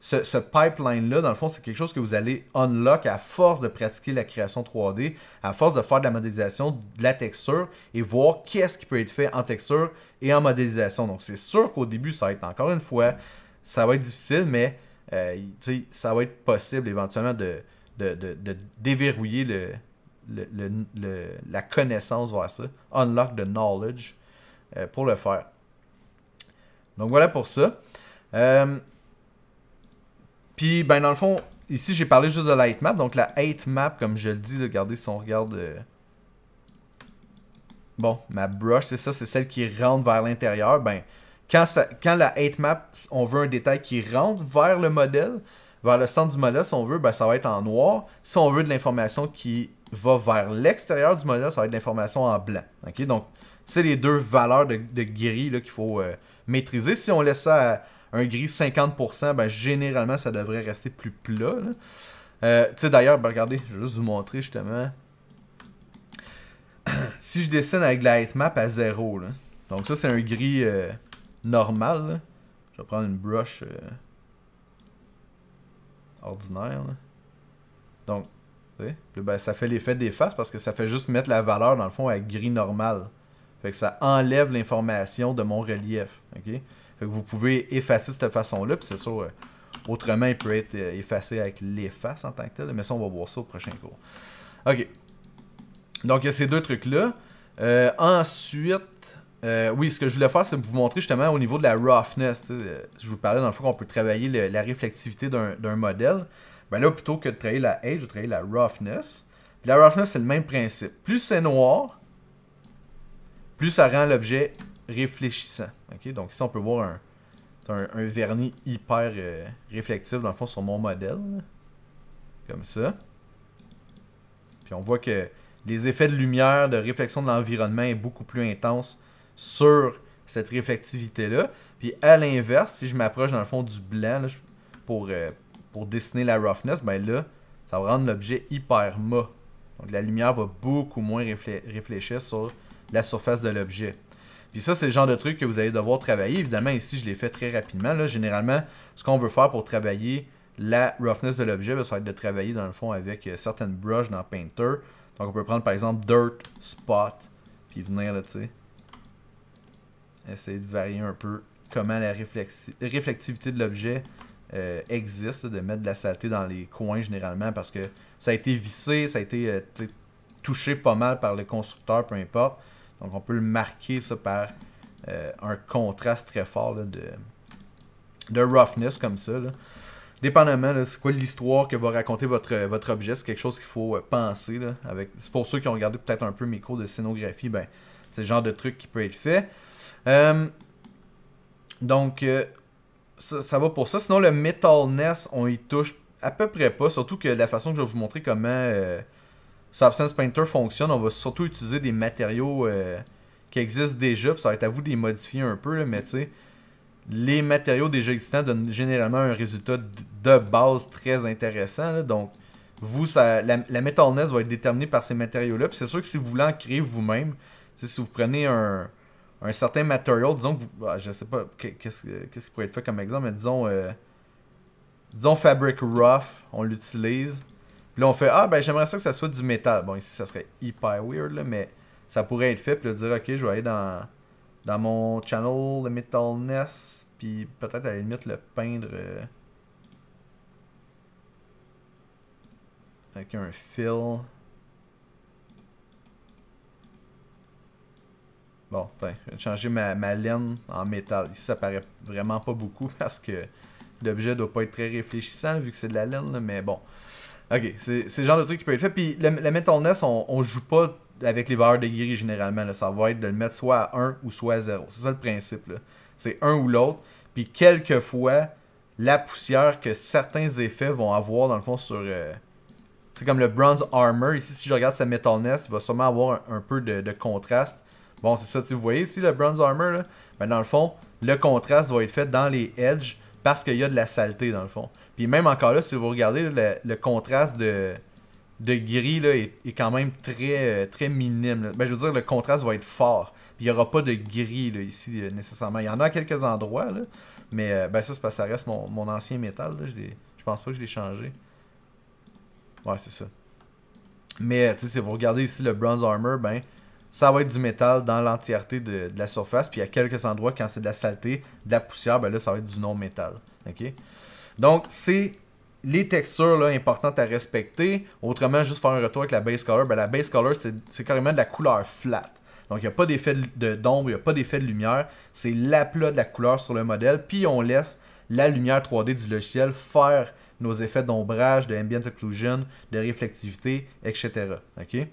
ce, pipeline-là, dans le fond, c'est quelque chose que vous allez unlock à force de pratiquer la création 3D, à force de faire de la modélisation, de la texture et voir qu'est-ce qui peut être fait en texture et en modélisation. Donc, c'est sûr qu'au début, ça va être encore une fois, ça va être difficile, mais euh, ça va être possible éventuellement de, de, déverrouiller le, la connaissance vers ça, unlock the knowledge euh, pour le faire. Donc voilà pour ça. Euh, puis, ben dans le fond, ici j'ai parlé juste de la map. Donc la map, comme je le dis, regardez si on regarde... Euh, bon, ma brush, c'est ça, c'est celle qui rentre vers l'intérieur. Ben, quand, ça, quand la map, on veut un détail qui rentre vers le modèle, vers le centre du modèle, si on veut, ben, ça va être en noir. Si on veut de l'information qui va vers l'extérieur du modèle, ça va être de l'information en blanc. Donc, c'est les deux valeurs de, gris qu'il faut euh, maîtriser. Si on laisse ça un gris 50%, ben, généralement, ça devrait rester plus plat. Euh, tu sais, d'ailleurs, ben, regardez, je vais juste vous montrer justement. si je dessine avec la map à 0, donc ça, c'est un gris euh, normal. Je vais prendre une brush ordinaire. Donc, ben, ça fait l'effet des faces parce que ça fait juste mettre la valeur dans le fond à gris normal. Fait que ça enlève l'information de mon relief. Fait que vous pouvez effacer de cette façon-là. Puis c'est sûr, euh, autrement, il peut être euh, effacé avec l'efface en tant que tel. Mais ça, on va voir ça au prochain cours. Ok. Donc, il y a ces deux trucs-là. Euh, ensuite, oui, ce que je voulais faire, c'est vous montrer justement au niveau de la roughness. je vous parlais dans le fond qu'on peut travailler la réflexivité d'un modèle. Ben là, plutôt que de travailler la age, je vais travailler la roughness. La roughness, c'est le même principe. Plus c'est noir, plus ça rend l'objet réfléchissant. Donc ici, on peut voir un, vernis hyper euh, réflectif, dans le fond, sur mon modèle. Comme ça. Puis on voit que les effets de lumière, de réflexion de l'environnement est beaucoup plus intense sur cette réflectivité-là. Puis à l'inverse, si je m'approche dans le fond du blanc pour, euh, pour dessiner la roughness, ben là, ça va rendre l'objet hyper mat. Donc la lumière va beaucoup moins réfléchir sur la surface de l'objet. Puis ça, c'est le genre de truc que vous allez devoir travailler. Évidemment, ici, je l'ai fait très rapidement. Là. Généralement, ce qu'on veut faire pour travailler la roughness de l'objet, ben, ça va être de travailler dans le fond avec euh, certaines brushes dans Painter. Donc on peut prendre par exemple Dirt, Spot, puis venir là, tu sais, essayer de varier un peu comment la réflexivité de l'objet euh, existe, de mettre de la saleté dans les coins généralement parce que ça a été vissé, ça a été euh, touché pas mal par le constructeur, peu importe. Donc on peut le marquer ça par euh, un contraste très fort de, de roughness comme ça. Dépendamment, c'est quoi l'histoire que va raconter votre, votre objet, c'est quelque chose qu'il faut euh, penser. avec... C'est pour ceux qui ont regardé peut-être un peu mes cours de scénographie, ben, c'est le genre de truc qui peut être fait. Euh, donc, ça, ça, va pour ça. Sinon, le metalness, on y touche à peu près pas. Surtout que la façon que je vais vous montrer comment Substance Painter fonctionne, on va surtout utiliser des matériaux euh, qui existent déjà, puis ça va être à vous de les modifier un peu, mais tu sais, les matériaux déjà existants donnent généralement un résultat de base très intéressant. donc, vous, ça, la, la va être déterminée par ces matériaux-là. Puis c'est sûr que si vous voulez en créer vous-même, si vous prenez un, certain matériau, disons que vous. Ah, je sais pas qu'est-ce qui pourrait être fait comme exemple, mais disons. Euh, disons Fabric Rough, on l'utilise. Là, on fait Ah, ben j'aimerais ça que ça soit du métal. Bon, ici, ça serait hyper weird, là, mais ça pourrait être fait. Puis là, dire Ok, je vais aller dans, dans mon channel de Metalness. Puis peut-être à la limite le peindre euh, avec un fill. Bon, ben, je vais changer ma laine en métal. Ici, ça paraît vraiment pas beaucoup parce que l'objet doit pas être très réfléchissant vu que c'est de la laine, mais bon. Ok, c'est le genre de truc qui peut être fait. Puis le, le Metal on, on joue pas avec les valeurs de gris généralement. Ça va être de le mettre soit à 1 ou soit à 0. C'est ça le principe. C'est un ou l'autre. Puis quelquefois, la poussière que certains effets vont avoir dans le fond sur. Euh, c'est comme le Bronze Armor. Ici, si je regarde sa Metal il va sûrement avoir un, peu de, contraste. Bon, c'est ça, vous voyez ici le Bronze Armor. Là? Ben, dans le fond, le contraste doit être fait dans les edges parce qu'il y a de la saleté dans le fond. Puis même encore là, si vous regardez le, contraste de, de gris est, quand même très, très minime. Ben, je veux dire, le contraste va être fort. Il n'y aura pas de gris ici euh, nécessairement. Il y en a à quelques endroits, là, mais euh, ben, ça, c'est parce que ça reste mon, ancien métal. Je, je pense pas que je l'ai changé. Ouais, c'est ça. Mais si vous regardez ici le bronze armor, ben ça va être du métal dans l'entièreté de, la surface. Puis a quelques endroits, quand c'est de la saleté, de la poussière, ben là, ça va être du non-métal. Donc, c'est les textures là, importantes à respecter. Autrement, juste faire un retour avec la base color. Ben, la base color, c'est carrément de la couleur flat. Donc, il n'y a pas d'effet d'ombre, il n'y a pas d'effet de lumière. C'est l'aplat de la couleur sur le modèle. Puis, on laisse la lumière 3D du logiciel faire nos effets d'ombrage, de ambient occlusion, de réflectivité, etc. OK?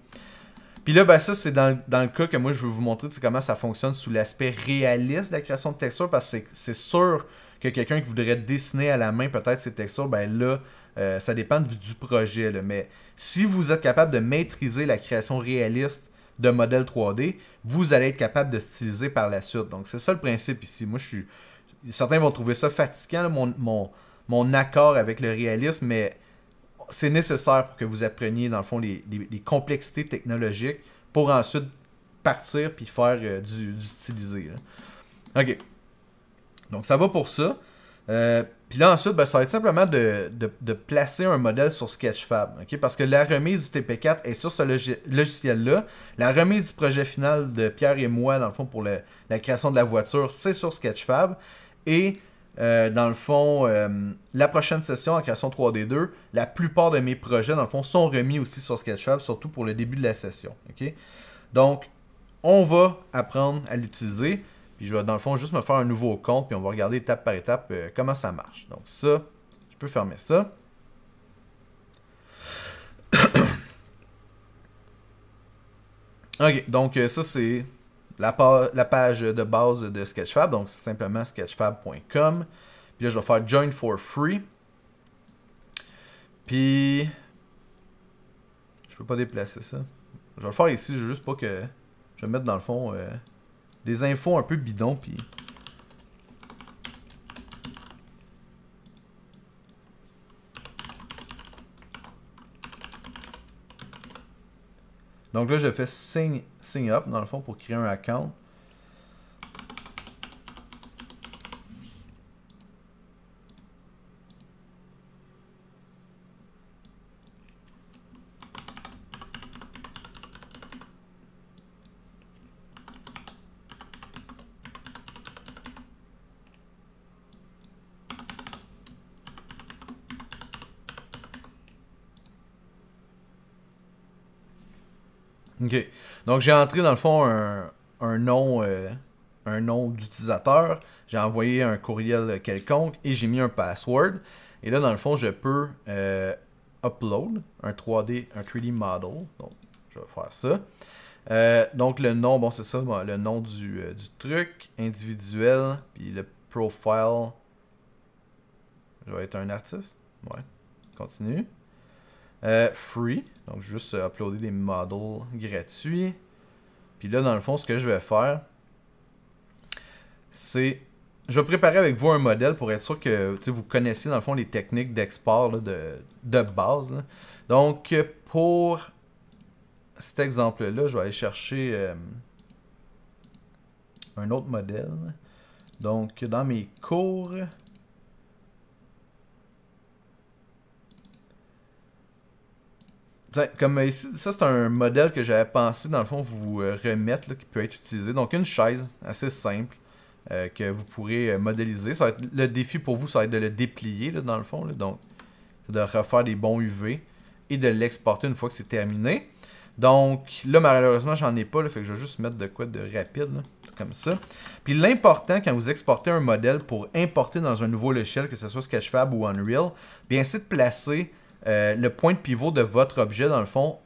Puis là, ben, ça, c'est dans, le cas que moi, je veux vous montrer comment ça fonctionne sous l'aspect réaliste de la création de textures, parce que c'est sûr que quelqu'un qui voudrait dessiner à la main peut-être ces textures, ben là, euh, ça dépend du projet. Mais si vous êtes capable de maîtriser la création réaliste de modèles 3D, vous allez être capable de styliser par la suite. Donc, c'est ça le principe ici. Moi, je suis. Certains vont trouver ça fatigant, mon, accord avec le réalisme, mais c'est nécessaire pour que vous appreniez, dans le fond, les, complexités technologiques pour ensuite partir puis faire euh, du, stylisé. OK. Donc, ça va pour ça. Euh, puis là, ensuite, ben, ça va être simplement de, placer un modèle sur Sketchfab. ok? Parce que la remise du TP4 est sur ce logiciel-là. La remise du projet final de Pierre et moi, dans le fond, pour la création de la voiture, c'est sur Sketchfab. Et euh, dans le fond, euh, la prochaine session en création 3D2, la plupart de mes projets, dans le fond, sont remis aussi sur Sketchfab, surtout pour le début de la session. Donc, on va apprendre à l'utiliser. Puis je vais, dans le fond, juste me faire un nouveau compte, puis on va regarder étape par étape euh, comment ça marche. Donc, ça, je peux fermer ça. ok, donc ça, c'est la, page de base de Sketchfab. Donc, c'est simplement sketchfab.com. Puis là, je vais faire Join for Free. Puis, je peux pas déplacer ça. Je vais le faire ici, juste pas que... Je vais mettre dans le fond euh, des infos un peu bidons, puis... Donc là, je fais sign, up dans le fond pour créer un account. Ok. Donc j'ai entré dans le fond un, nom, euh, un nom d'utilisateur. J'ai envoyé un courriel quelconque et j'ai mis un password. Et là, dans le fond, je peux euh, upload un 3D, un 3D model. Donc, je vais faire ça. Euh, donc le nom, bon c'est ça, le nom du, du, truc, individuel, puis le profile. Je vais être un artiste. Ouais. Continue. Euh, free. Donc, juste euh, uploader des models gratuits. Puis là, dans le fond, ce que je vais faire, c'est... Je vais préparer avec vous un modèle pour être sûr que vous connaissez, dans le fond, les techniques d'export de, de, base. Donc, pour cet exemple-là, je vais aller chercher euh, un autre modèle. Donc, dans mes cours... Comme ici, ça c'est un modèle que j'avais pensé dans le fond vous euh, remettre qui peut être utilisé. Donc une chaise assez simple euh, que vous pourrez euh, modéliser. Ça va être, le défi pour vous, ça va être de le déplier dans le fond. Donc c'est de refaire des bons UV et de l'exporter une fois que c'est terminé. Donc là malheureusement j'en ai pas, là, fait que je vais juste mettre de quoi de rapide. comme ça. Puis l'important quand vous exportez un modèle pour importer dans un nouveau logiciel, que ce soit Sketchfab ou Unreal, bien c'est de placer euh, le point de pivot de votre objet, dans le fond,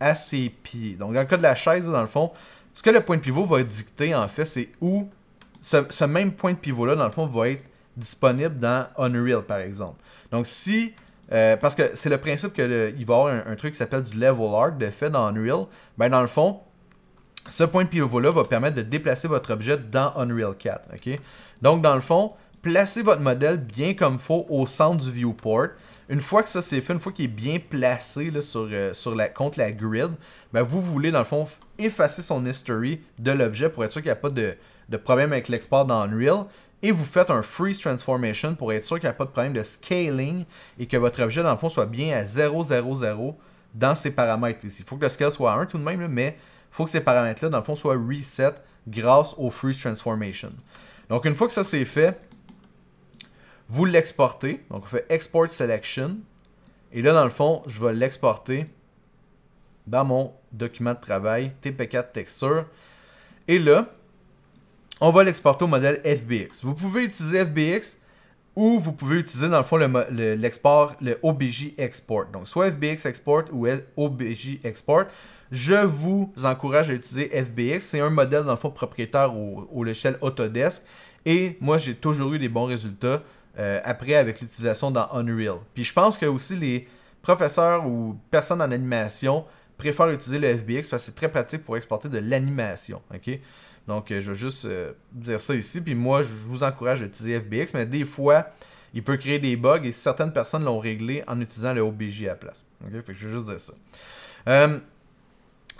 à ses pieds. Donc, dans le cas de la chaise, dans le fond, ce que le point de pivot va dicter, en fait, c'est où ce, même point de pivot-là, dans le fond, va être disponible dans Unreal, par exemple. Donc, si... Euh, parce que c'est le principe qu'il va y avoir un, truc qui s'appelle du level art de fait dans Unreal. Ben, dans le fond, ce point de pivot-là va permettre de déplacer votre objet dans Unreal 4. ok? Donc, dans le fond, placez votre modèle bien comme il faut au centre du viewport. Une fois que ça c'est fait, une fois qu'il est bien placé sur, euh, sur la, contre la grid, ben, vous voulez dans le fond effacer son history de l'objet pour être sûr qu'il n'y a pas de, de problème avec l'export dans Unreal. Et vous faites un freeze transformation pour être sûr qu'il n'y a pas de problème de scaling et que votre objet dans le fond soit bien à 0, 0, 0 dans ses paramètres ici. Il faut que le scale soit à 1 tout de même, mais il faut que ces paramètres-là, dans le fond, soient reset grâce au freeze transformation. Donc, une fois que ça c'est fait, vous l'exportez. Donc, on fait export selection. Et là, dans le fond, je vais l'exporter dans mon document de travail, TP4 texture. Et là, on va l'exporter au modèle FBX. Vous pouvez utiliser FBX ou vous pouvez utiliser dans le fond l'export, le, OBJ Export. Donc soit FBX Export ou OBJ Export. Je vous encourage à utiliser FBX. C'est un modèle dans le fond propriétaire au, au logiciel Autodesk. Et moi j'ai toujours eu des bons résultats euh, après avec l'utilisation dans Unreal. Puis je pense que aussi les professeurs ou personnes en animation préfèrent utiliser le FBX parce que c'est très pratique pour exporter de l'animation. donc, euh, je vais juste euh, dire ça ici. Puis moi, je vous encourage à utiliser FBX, mais des fois, il peut créer des bugs et certaines personnes l'ont réglé en utilisant le OBJ à la place. Fait que je vais juste dire ça.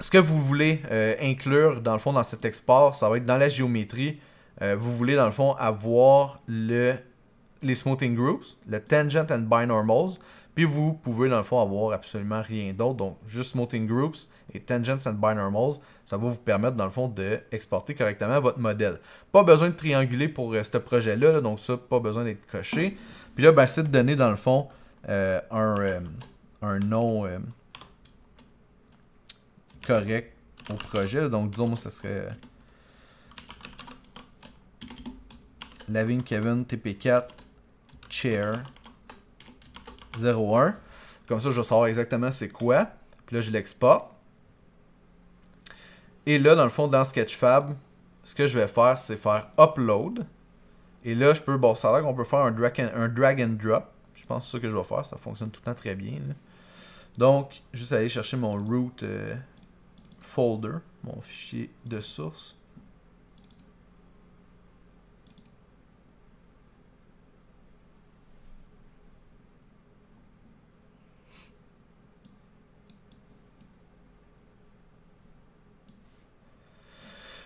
Ce que vous voulez inclure, dans le fond, dans cet export, ça va être dans la géométrie. vous voulez, dans le fond, avoir le, les smoothing groups, le tangent and binormals. Puis vous pouvez, dans le fond, avoir absolument rien d'autre. Donc, juste smoothing groups et tangents and binormals, ça va vous permettre, dans le fond, d'exporter correctement votre modèle. Pas besoin de trianguler pour euh, ce projet-là, donc ça, pas besoin d'être coché. Puis là, ben, c'est de donner, dans le fond, euh, un, euh, un, nom correct au projet. Donc, disons, moi, ce serait... Laving Kevin TP4 Chair 01. Comme ça, je vais savoir exactement c'est quoi. Puis là, je l'exporte. Et là, dans le fond, dans Sketchfab, ce que je vais faire, c'est faire Upload. Et là, je peux, bon, ça a l'air qu'on peut faire un drag, and, drop. Je pense que c'est ça que je vais faire. Ça fonctionne tout le temps très bien. Donc, juste aller chercher mon root euh, folder, mon fichier de source.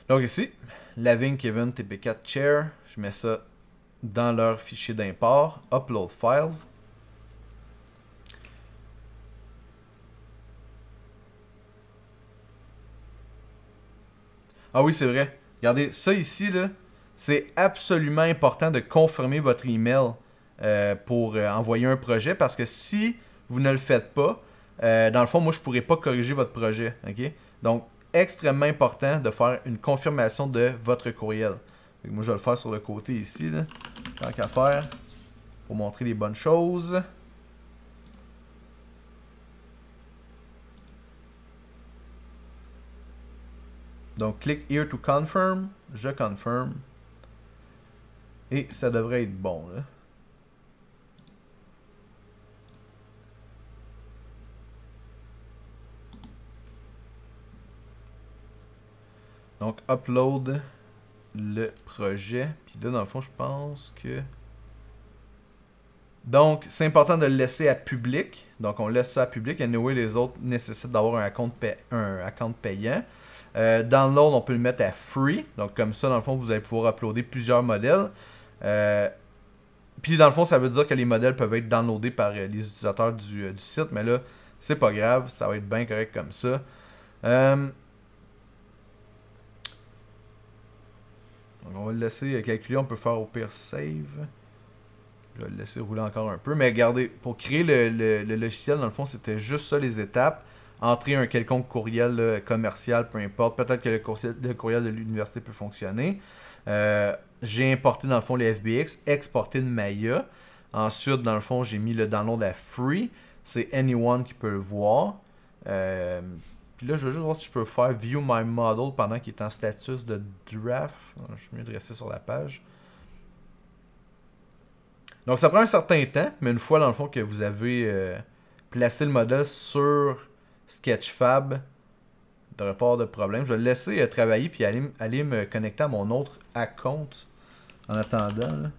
Donc ici, Laving Kevin TP4 Chair, je mets ça dans leur fichier d'import, Upload Files. Ah oui, c'est vrai. Regardez, ça ici, c'est absolument important de confirmer votre email euh, pour euh, envoyer un projet parce que si vous ne le faites pas, euh, dans le fond, moi, je ne pourrais pas corriger votre projet. Donc, extrêmement important de faire une confirmation de votre courriel. moi, je vais le faire sur le côté ici, là, tant qu'à faire, pour montrer les bonnes choses. Donc, clique here to confirm. Je confirme. Et ça devrait être bon, là. Donc, upload le projet. Puis là, dans le fond, je pense que... Donc, c'est important de le laisser à public. Donc, on laisse ça à public. Anyway, les autres nécessitent d'avoir un un account payant. Euh, download, on peut le mettre à free. Donc, comme ça, dans le fond, vous allez pouvoir uploader plusieurs modèles. Euh, puis, dans le fond, ça veut dire que les modèles peuvent être downloadés par euh, les utilisateurs du, site. Mais là, c'est pas grave. Ça va être bien correct comme ça. On va le laisser calculer, on peut faire au pire save. Je vais le laisser rouler encore un peu. Mais regardez, pour créer le, logiciel, dans le fond, c'était juste ça les étapes. Entrer un quelconque courriel commercial, peu importe. Peut-être que le courriel, de l'université peut fonctionner. Euh, j'ai importé dans le fond les FBX, exporté de Maya. Ensuite, dans le fond, j'ai mis le download à free. C'est anyone qui peut le voir. Euh, puis là, je veux juste voir si je peux faire View My Model pendant qu'il est en status de draft. Je suis mieux de rester sur la page. Donc ça prend un certain temps, mais une fois dans le fond que vous avez euh, placé le modèle sur Sketchfab, n'aurais pas de problème. Je vais le laisser euh, travailler puis aller, aller me connecter à mon autre account en attendant.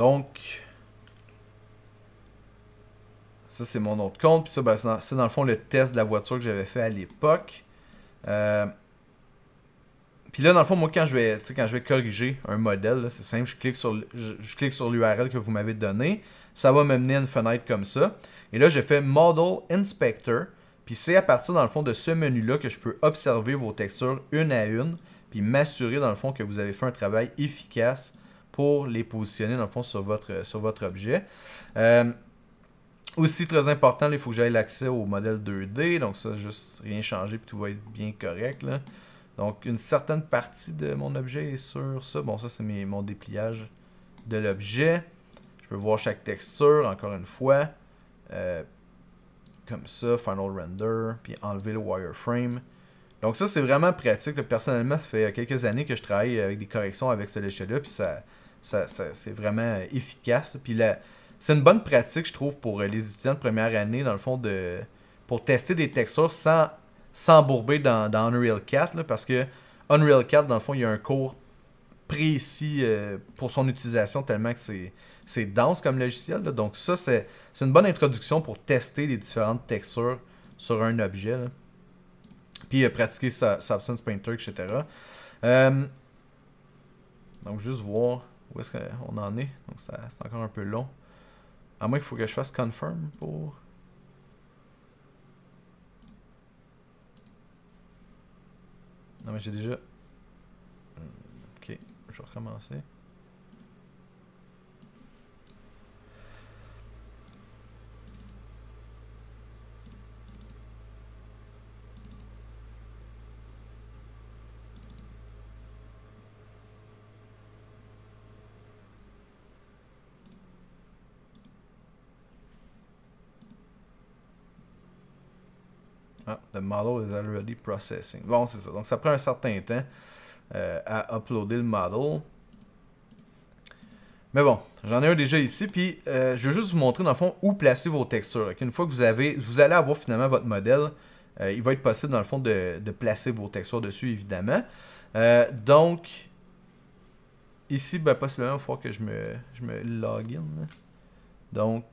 Donc, ça c'est mon autre compte. Puis ça, ben, c'est dans, le fond le test de la voiture que j'avais fait à l'époque. Euh, puis là, dans le fond, moi, quand je vais, quand je vais corriger un modèle, c'est simple, je clique sur, l'URL que vous m'avez donné. Ça va m'amener une fenêtre comme ça. Et là, je fais Model Inspector. Puis c'est à partir, dans le fond, de ce menu-là que je peux observer vos textures une à une. Puis m'assurer, dans le fond, que vous avez fait un travail efficace pour les positionner, dans le fond, sur votre, sur votre objet. Euh, aussi, très important, il faut que j'aille l'accès au modèle 2D. Donc ça, juste rien changer, puis tout va être bien correct. Là. Donc, une certaine partie de mon objet est sur ça. Bon, ça, c'est mon dépliage de l'objet. Je peux voir chaque texture, encore une fois. Euh, comme ça, Final Render, puis enlever le wireframe. Donc ça, c'est vraiment pratique. Personnellement, ça fait quelques années que je travaille avec des corrections avec ce logiciel-là, puis ça, c'est vraiment efficace. Puis c'est une bonne pratique, je trouve, pour les étudiants de première année, dans le fond, de pour tester des textures sans s'embourber dans, dans, Unreal 4, parce que Unreal 4, dans le fond, il y a un cours précis euh, pour son utilisation tellement que c'est dense comme logiciel. Donc ça, c'est une bonne introduction pour tester les différentes textures sur un objet. Puis euh, pratiquer Substance Painter, etc. Euh, donc juste voir où est-ce qu'on en est. Donc c'est encore un peu long. À moins qu'il faut que je fasse confirm pour... Non mais j'ai déjà... Ok, je vais recommencer. Ah, the model is already processing. Bon, c'est ça. Donc, ça prend un certain temps euh, à uploader le model. Mais bon, j'en ai un déjà ici. Puis, euh, je vais juste vous montrer, dans le fond, où placer vos textures. Une fois que vous avez, vous allez avoir finalement votre modèle, euh, il va être possible, dans le fond, de, placer vos textures dessus, évidemment. donc, ici, ben, possiblement, il va falloir que je me, je me login. Donc...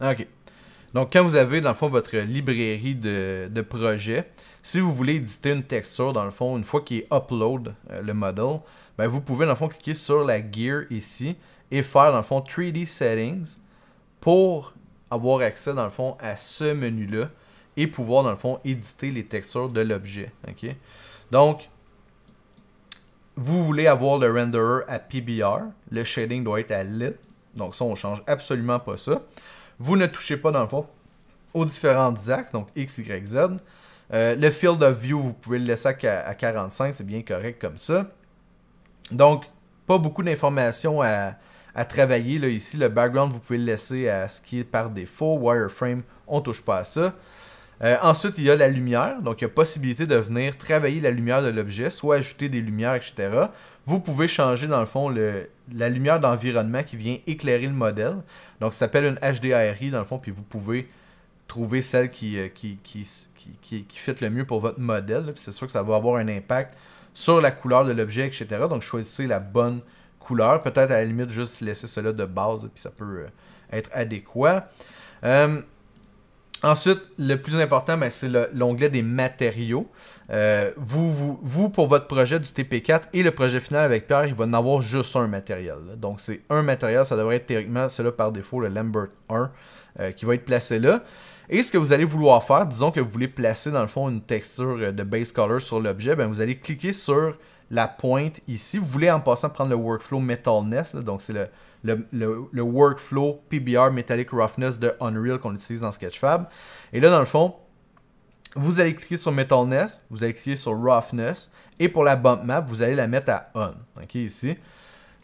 OK. Donc, quand vous avez, dans le fond, votre librairie de, de projets, si vous voulez éditer une texture, dans le fond, une fois qu'il est upload euh, le model, ben, vous pouvez, dans le fond, cliquer sur la gear ici et faire, dans le fond, 3D settings pour avoir accès, dans le fond, à ce menu-là et pouvoir, dans le fond, éditer les textures de l'objet. OK? Donc, vous voulez avoir le renderer à PBR, le shading doit être à lit. Donc ça, on change absolument pas ça. Vous ne touchez pas, dans le fond, aux différents axes, donc X, Y, Z. Euh, le field of view, vous pouvez le laisser à, 45, c'est bien correct comme ça. Donc, pas beaucoup d'informations à, travailler. Là, ici, le background, vous pouvez le laisser à ce qui est par défaut. Wireframe, on ne touche pas à ça. Euh, ensuite, il y a la lumière. Donc, il y a possibilité de venir travailler la lumière de l'objet, soit ajouter des lumières, etc. Vous pouvez changer, dans le fond, la lumière d'environnement qui vient éclairer le modèle. Donc, ça s'appelle une HDRI, dans le fond, puis vous pouvez trouver celle qui, euh, qui, qui, qui, qui fit le mieux pour votre modèle. Puis c'est sûr que ça va avoir un impact sur la couleur de l'objet, etc. Donc, choisissez la bonne couleur. Peut-être, à la limite, juste laisser cela de base, puis ça peut euh, être adéquat. Ensuite, le plus important, ben, c'est l'onglet des matériaux. Euh, vous, pour votre projet du TP4 et le projet final avec Pierre, il va en avoir juste un matériel. Donc, c'est un matériel, ça devrait être théoriquement celui par défaut, le Lambert 1, euh, qui va être placé là. Et ce que vous allez vouloir faire, disons que vous voulez placer dans le fond une texture de base color sur l'objet, ben, vous allez cliquer sur la pointe ici. Vous voulez en passant prendre le workflow Metalness, donc c'est le, le, workflow PBR Metallic Roughness de Unreal qu'on utilise dans Sketchfab. Et là, dans le fond, vous allez cliquer sur Metalness, vous allez cliquer sur Roughness, et pour la bump map, vous allez la mettre à On. OK, ici.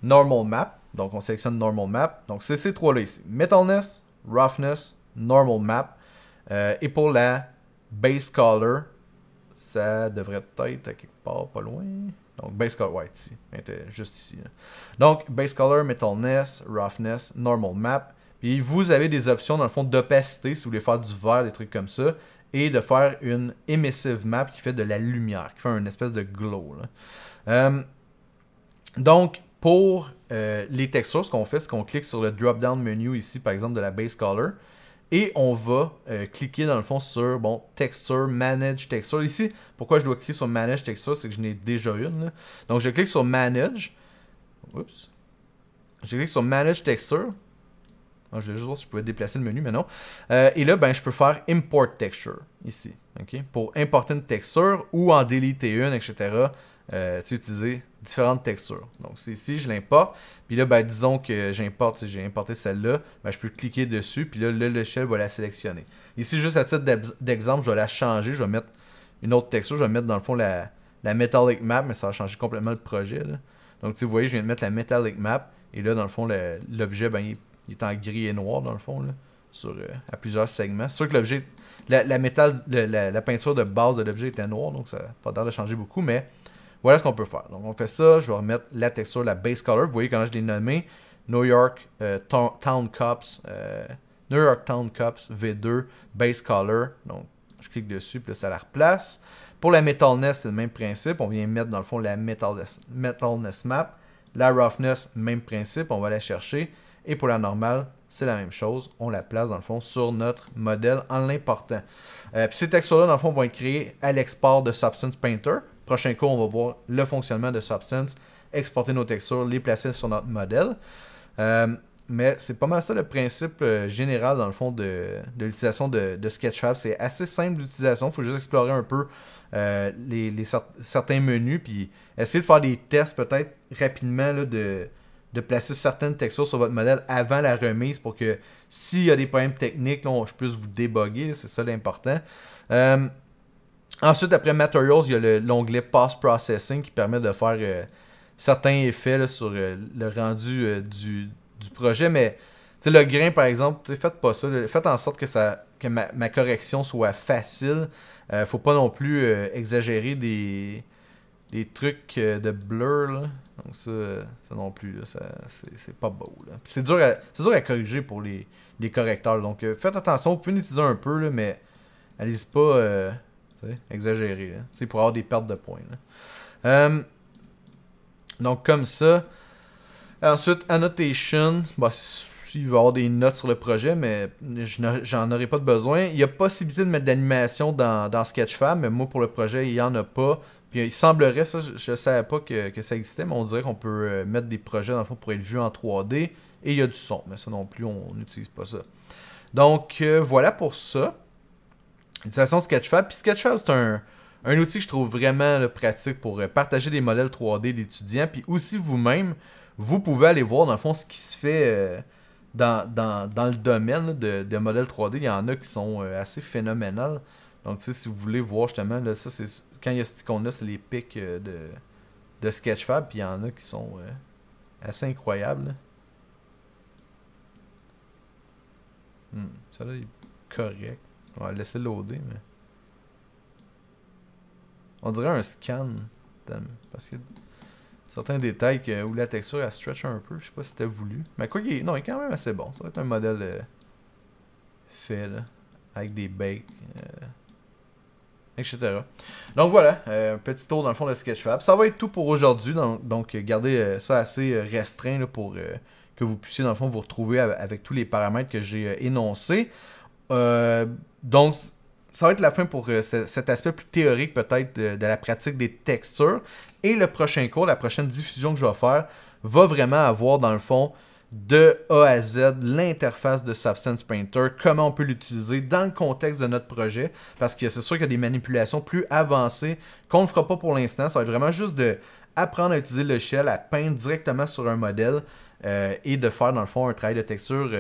Normal Map, donc on sélectionne Normal Map. Donc c'est ces trois-là ici. Metalness, Roughness, Normal Map. Euh, et pour la Base Color, ça devrait être à quelque part pas loin. Donc Base Color, ouais, ici. Juste ici. Donc Base Color, Metalness, Roughness, Normal Map. Puis vous avez des options dans le fond d'opacité si vous voulez faire du vert, des trucs comme ça et de faire une emissive map qui fait de la lumière, qui fait une espèce de glow. Euh, donc, pour euh, les textures, ce qu'on fait, c'est qu'on clique sur le drop-down menu ici, par exemple, de la base color. Et on va euh, cliquer dans le fond sur bon, Texture, Manage Texture. Ici, pourquoi je dois cliquer sur Manage Texture, c'est que je n'ai déjà une. Donc je clique sur Manage. Oups. Je clique sur Manage Texture. Ah, je vais juste voir si je pouvais déplacer le menu, mais non. Euh, et là, ben, je peux faire Import Texture, ici. Pour importer une texture ou en déliter une, etc. Euh, tu utiliser différentes textures. Donc, ici, je l'importe. Puis là, ben, disons que j'importe, j'ai importé celle-là, ben, je peux cliquer dessus, puis là, le logiciel va la sélectionner. Ici, juste à titre d'exemple, je vais la changer, je vais mettre une autre texture, je vais mettre dans le fond la, la Metallic Map, mais ça va changer complètement le projet. Donc, vous voyez, je viens de mettre la Metallic Map, et là, dans le fond, l'objet, ben, il est en gris et noir dans le fond, là, sur, euh, à plusieurs segments. C'est sûr que l'objet, la, métal, la, peinture de base de l'objet était noire, donc ça n'a pas l'air de changer beaucoup, mais voilà ce qu'on peut faire. Donc on fait ça, je vais remettre la texture, la base color. Vous voyez quand je l'ai nommé, New York euh, Town Cops, euh, New York Town Cops V2 base color. Donc je clique dessus, puis là, ça la replace. Pour la metalness, c'est le même principe. On vient mettre dans le fond la metalness, map. La roughness, même principe, on va la chercher. Et pour la normale, c'est la même chose. On la place dans le fond sur notre modèle en l'important. Euh, puis ces textures-là, dans le fond, vont être créés à l'export de Substance Painter. Prochain cours, on va voir le fonctionnement de Substance, exporter nos textures, les placer sur notre modèle. Euh, mais c'est pas mal ça le principe euh, général, dans le fond, de, l'utilisation de, Sketchfab. C'est assez simple d'utilisation. Il faut juste explorer un peu les, certains menus, puis essayer de faire des tests peut-être rapidement de placer certaines textures sur votre modèle avant la remise pour que s'il y a des problèmes techniques, je puisse vous déboguer. C'est ça l'important. Euh, ensuite, après Materials, il y a l'onglet Post Processing qui permet de faire euh, certains effets sur euh, le rendu du, projet. Mais le grain, par exemple, faites pas ça. Faites en sorte que, ça, que ma, correction soit facile. faut pas non plus exagérer des, des trucs de blur. Là. Donc ça, non plus, c'est pas beau. C'est dur, à, dur à corriger pour les, correcteurs. Donc euh, faites attention, vous pouvez l'utiliser un peu, mais allez-y pas euh, exagérer. C'est pour avoir des pertes de points. Euh, donc comme ça. Ensuite, annotation. Bah, il va y avoir des notes sur le projet, mais j'en aurai pas de besoin. Il y a possibilité de mettre d'animation dans, Sketchfab, mais moi pour le projet, il n'y en a pas il semblerait, ça, je ne savais pas que, ça existait, mais on dirait qu'on peut euh, mettre des projets dans le fond pour être vu en 3D. Et il y a du son, mais ça non plus, on n'utilise pas ça. Donc euh, voilà pour ça. Utilisation Sketchfab. Puis Sketchfab, c'est un, outil que je trouve vraiment pratique pour euh, partager des modèles 3D d'étudiants. Puis aussi vous-même, vous pouvez aller voir dans le fond ce qui se fait dans, le domaine de, de, modèles 3D. Il y en a qui sont assez phénoménales. Donc, si vous voulez voir justement, là, ça, c'est quand il y a cette icône-là, c'est les pics euh, de, de Sketchfab, puis il y en a qui sont euh, assez incroyables. Hmm, ça là, est correct. On va laisser loader, mais. On dirait un scan. Parce que certains détails où la texture elle stretch un peu, je sais pas si c'était voulu. Mais quoi qu'il. Non, il est quand même assez bon. Ça va être un modèle euh, fait là. Avec des bakes etc. Donc voilà, euh, petit tour dans le fond de Sketchfab. Ça va être tout pour aujourd'hui, donc, gardez euh, ça assez euh, restreint pour que vous puissiez dans le fond vous retrouver avec, tous les paramètres que j'ai énoncés. Donc ça va être la fin pour cet aspect plus théorique peut-être de, la pratique des textures. Et le prochain cours, la prochaine diffusion que je vais faire, va vraiment avoir dans le fond de A à Z l'interface de Substance Painter, comment on peut l'utiliser dans le contexte de notre projet, parce que c'est sûr qu'il y a des manipulations plus avancées qu'on ne fera pas pour l'instant. Ça va être vraiment juste de apprendre à utiliser le logiciel, à peindre directement sur un modèle et de faire dans le fond un travail de texture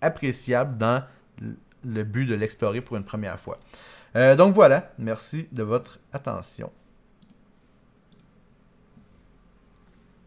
appréciable dans le but de l'explorer pour une première fois. donc voilà, merci de votre attention.